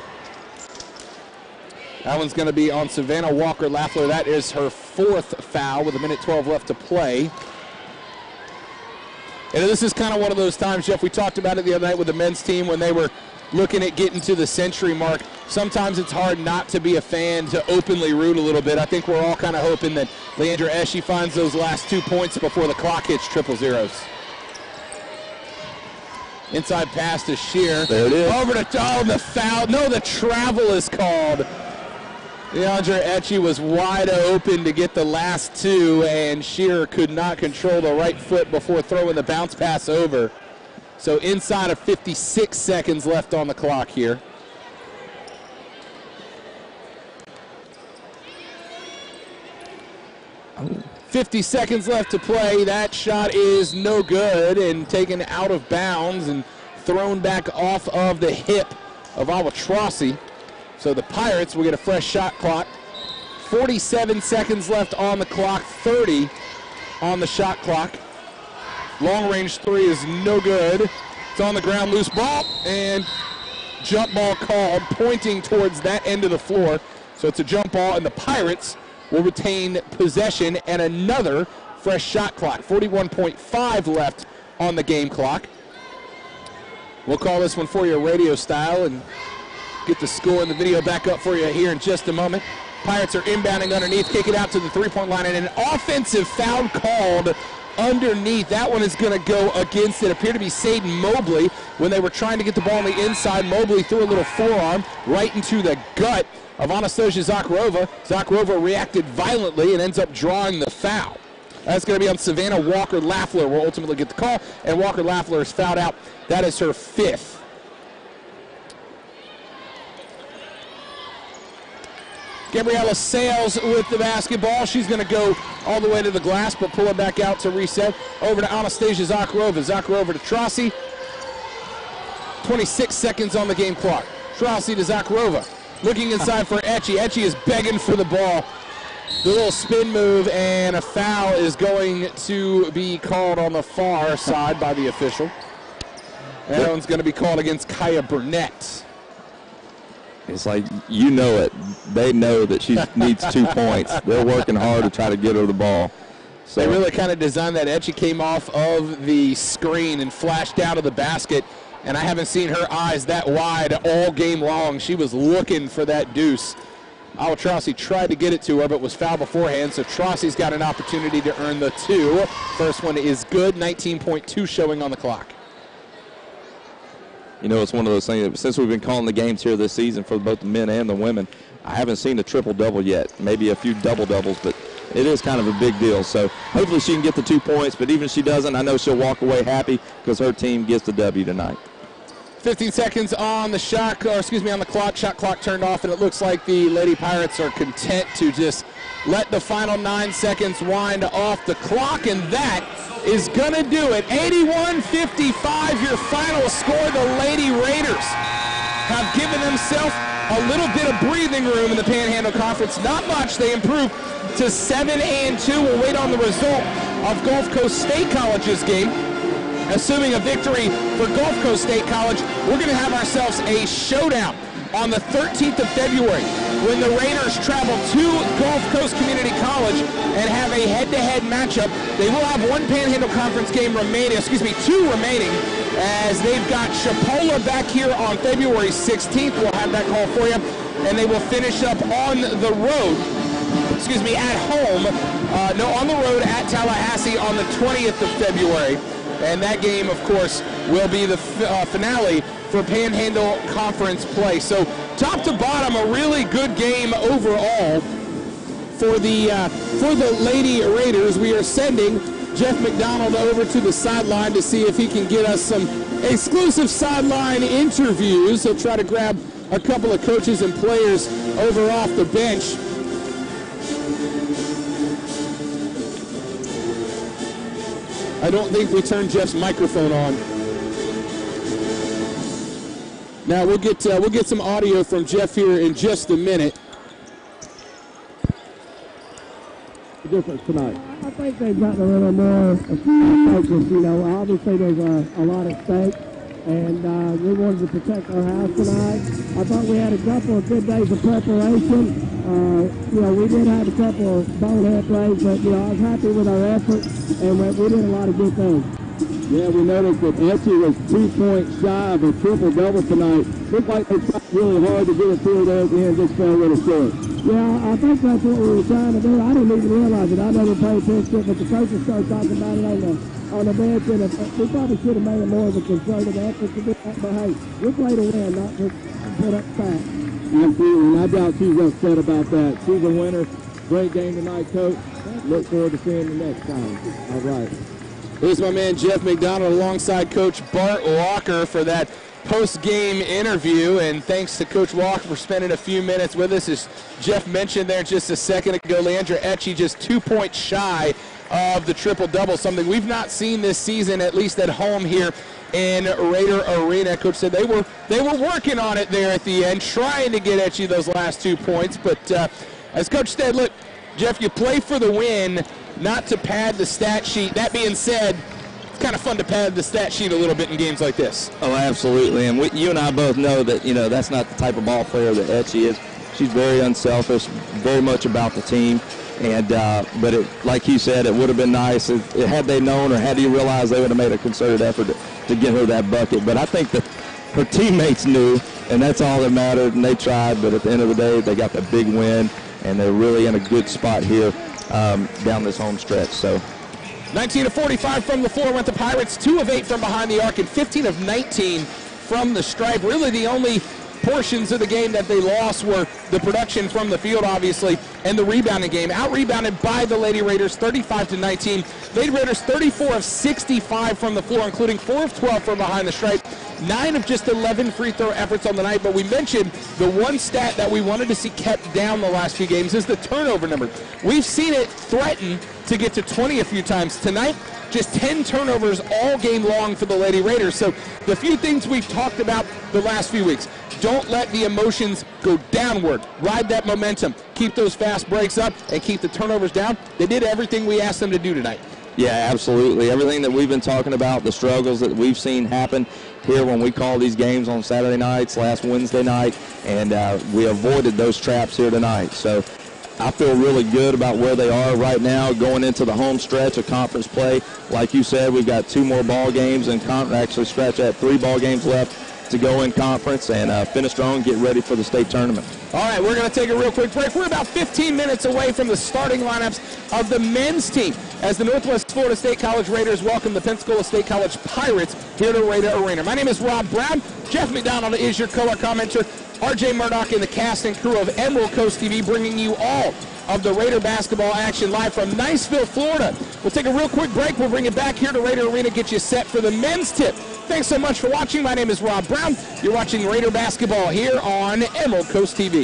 That one's going to be on Savannah Walker Laffler. That is her fourth foul with a minute 12 left to play. And this is kind of one of those times, Jeff. We talked about it the other night with the men's team when they were looking at getting to the century mark. Sometimes it's hard not to be a fan to openly root a little bit. I think we're all kind of hoping that Leandra Etchie finds those last two points before the clock hits triple zeros. Inside pass to Shear. There it is. Over to oh, the foul. No, the travel is called. Leandra Etchie was wide open to get the last two, and Shearer could not control the right foot before throwing the bounce pass over. So inside of 56 seconds left on the clock here. Fifty seconds left to play. That shot is no good and taken out of bounds and thrown back off of the hip of Awa Trossi. So the Pirates will get a fresh shot clock. 47 seconds left on the clock, 30 on the shot clock. Long range three is no good. It's on the ground, loose ball, and jump ball called, pointing towards that end of the floor. So it's a jump ball, and the Pirates will retain possession and another fresh shot clock. 41.5 left on the game clock. We'll call this one for your radio style and get the score and the video back up for you here in just a moment. Pirates are inbounding underneath, kick it out to the three-point line, and an offensive foul called underneath. That one is going to go against it. Appeared to be Saden Mobley when they were trying to get the ball on the inside. Mobley threw a little forearm right into the gut of Anastasia Zakharova. Zakharova reacted violently and ends up drawing the foul. That's going to be on Savannah Walker Laffler. Will ultimately get the call, and Walker Laffler is fouled out. That is her fifth. Gabriella Sales with the basketball. She's going to go all the way to the glass, but pull it back out to reset. Over to Anastasia Zakharova. Zakharova to Trossi. 26 seconds on the game clock. Trossi to Zakharova. Looking inside for Etchy. Etchy is begging for the ball. The little spin move and a foul is going to be called on the far side by the official. That one's going to be called against Kaya Burnett. It's like you know it. They know that she needs two points. They're working hard to try to get her the ball. So they really kind of designed that. Etchy came off of the screen and flashed out of the basket, and I haven't seen her eyes that wide all game long. She was looking for that deuce. Awa Trossi tried to get it to her, but was fouled beforehand, so Trossi's got an opportunity to earn the two. First one is good, 19.2 showing on the clock. You know, it's one of those things, since we've been calling the games here this season for both the men and the women, I haven't seen a triple-double yet. Maybe a few double-doubles, but it is kind of a big deal. So hopefully she can get the two points, but even if she doesn't, I know she'll walk away happy because her team gets the W tonight. 15 seconds on the shot, or excuse me, on the clock. Shot clock turned off, and it looks like the Lady Pirates are content to just let the final nine seconds wind off the clock, and that is going to do it. 81-55, your final score. The Lady Raiders have given themselves a little bit of breathing room in the Panhandle Conference. Not much. They improved to 7 and 2. We'll wait on the result of Gulf Coast State College's game. Assuming a victory for Gulf Coast State College, we're going to have ourselves a showdown on the 13th of February when the Raiders travel to Gulf Coast Community College and have a head-to-head matchup. They will have one Panhandle Conference game remaining, excuse me, two remaining, as they've got Chipola back here on February 16th. We'll have that call for you. And they will finish up on the road, excuse me, at home, uh, no, on the road at Tallahassee on the 20th of February. And that game, of course, will be the uh, finale for Panhandle Conference play. So top to bottom, a really good game overall for the uh, for the Lady Raiders. We are sending Jeff McDonald over to the sideline to see if he can get us some exclusive sideline interviews. He'll try to grab a couple of coaches and players over off the bench. I don't think we turned Jeff's microphone on. Now we'll get uh, we'll get some audio from Jeff here in just a minute. The difference tonight. I think they've gotten a little more focused. You know, obviously there's a, a lot at stake, and uh, we wanted to protect our house tonight. I thought we had a couple of good days of preparation. Uh, you know, we did have a couple of bonehead plays, but you know, I was happy with our effort, and we, we did a lot of good things. Yeah, we noticed that Etchy was two points shy of a triple-double tonight. Looked like they tried really hard to get it through there at the end, just fell a little short. Yeah, I think that's what we were trying to do. I didn't even realize it. I never paid attention, but the coaches started talking about it on the on the bench, and if, we probably should have made it more of a concerted effort to do that. But hey, we play to win, not to put up fat. Absolutely, and I doubt she's upset about that. She's a winner. Great game tonight, Coach. Look forward to seeing you next time. All right. Here's my man Jeff McDonald alongside Coach Bart Walker for that post-game interview. And thanks to Coach Walker for spending a few minutes with us. As Jeff mentioned there just a second ago, Leandra Etchy just two points shy of the triple-double, something we've not seen this season, at least at home here in Raider Arena. Coach said they were they were working on it there at the end, trying to get Etchy those last two points. But uh, as Coach said, look, Jeff, you play for the win not to pad the stat sheet. That being said, it's kind of fun to pad the stat sheet a little bit in games like this. Oh, absolutely. And we, you and I both know that, you know, that's not the type of ball player that Etchy is. She's very unselfish, very much about the team. And uh, but it, like you said, it would have been nice if, had they known or had he realized they would have made a concerted effort to, to get her that bucket. But I think that her teammates knew, and that's all that mattered. And they tried, but at the end of the day, they got the big win, and they're really in a good spot here um, down this home stretch. So 19 of 45 from the floor went the Pirates, 2 of 8 from behind the arc, and 15 of 19 from the stripe. Really the only portions of the game that they lost were the production from the field, obviously, and the rebounding game. Out rebounded by the Lady Raiders, 35 to 19. Lady Raiders 34 of 65 from the floor, including 4 of 12 from behind the stripe. Nine of just 11 free throw efforts on the night, but we mentioned the one stat that we wanted to see kept down the last few games is the turnover number. We've seen it threaten to get to 20 a few times. Tonight, just 10 turnovers all game long for the Lady Raiders. So the few things we've talked about the last few weeks. Don't let the emotions go downward. Ride that momentum. Keep those fast breaks up and keep the turnovers down. They did everything we asked them to do tonight. Yeah, absolutely. Everything that we've been talking about, the struggles that we've seen happen here when we call these games on Saturday nights, last Wednesday night, and uh, we avoided those traps here tonight. So I feel really good about where they are right now going into the home stretch of conference play. Like you said, we've got two more ball games and con- actually stretch at three ball games left to go in conference and uh, finish strong, get ready for the state tournament. All right, we're going to take a real quick break. We're about 15 minutes away from the starting lineups of the men's team as the Northwest Florida State College Raiders welcome the Pensacola State College Pirates here to Raider Arena. My name is Rob Brown. Jeff McDonald is your color commenter. RJ Murdoch and the cast and crew of Emerald Coast TV bringing you all of the Raider basketball action live from Niceville, Florida. We'll take a real quick break. We'll bring it back here to Raider Arena, get you set for the men's tip. Thanks so much for watching. My name is Rob Brown. You're watching Raider basketball here on Emerald Coast TV.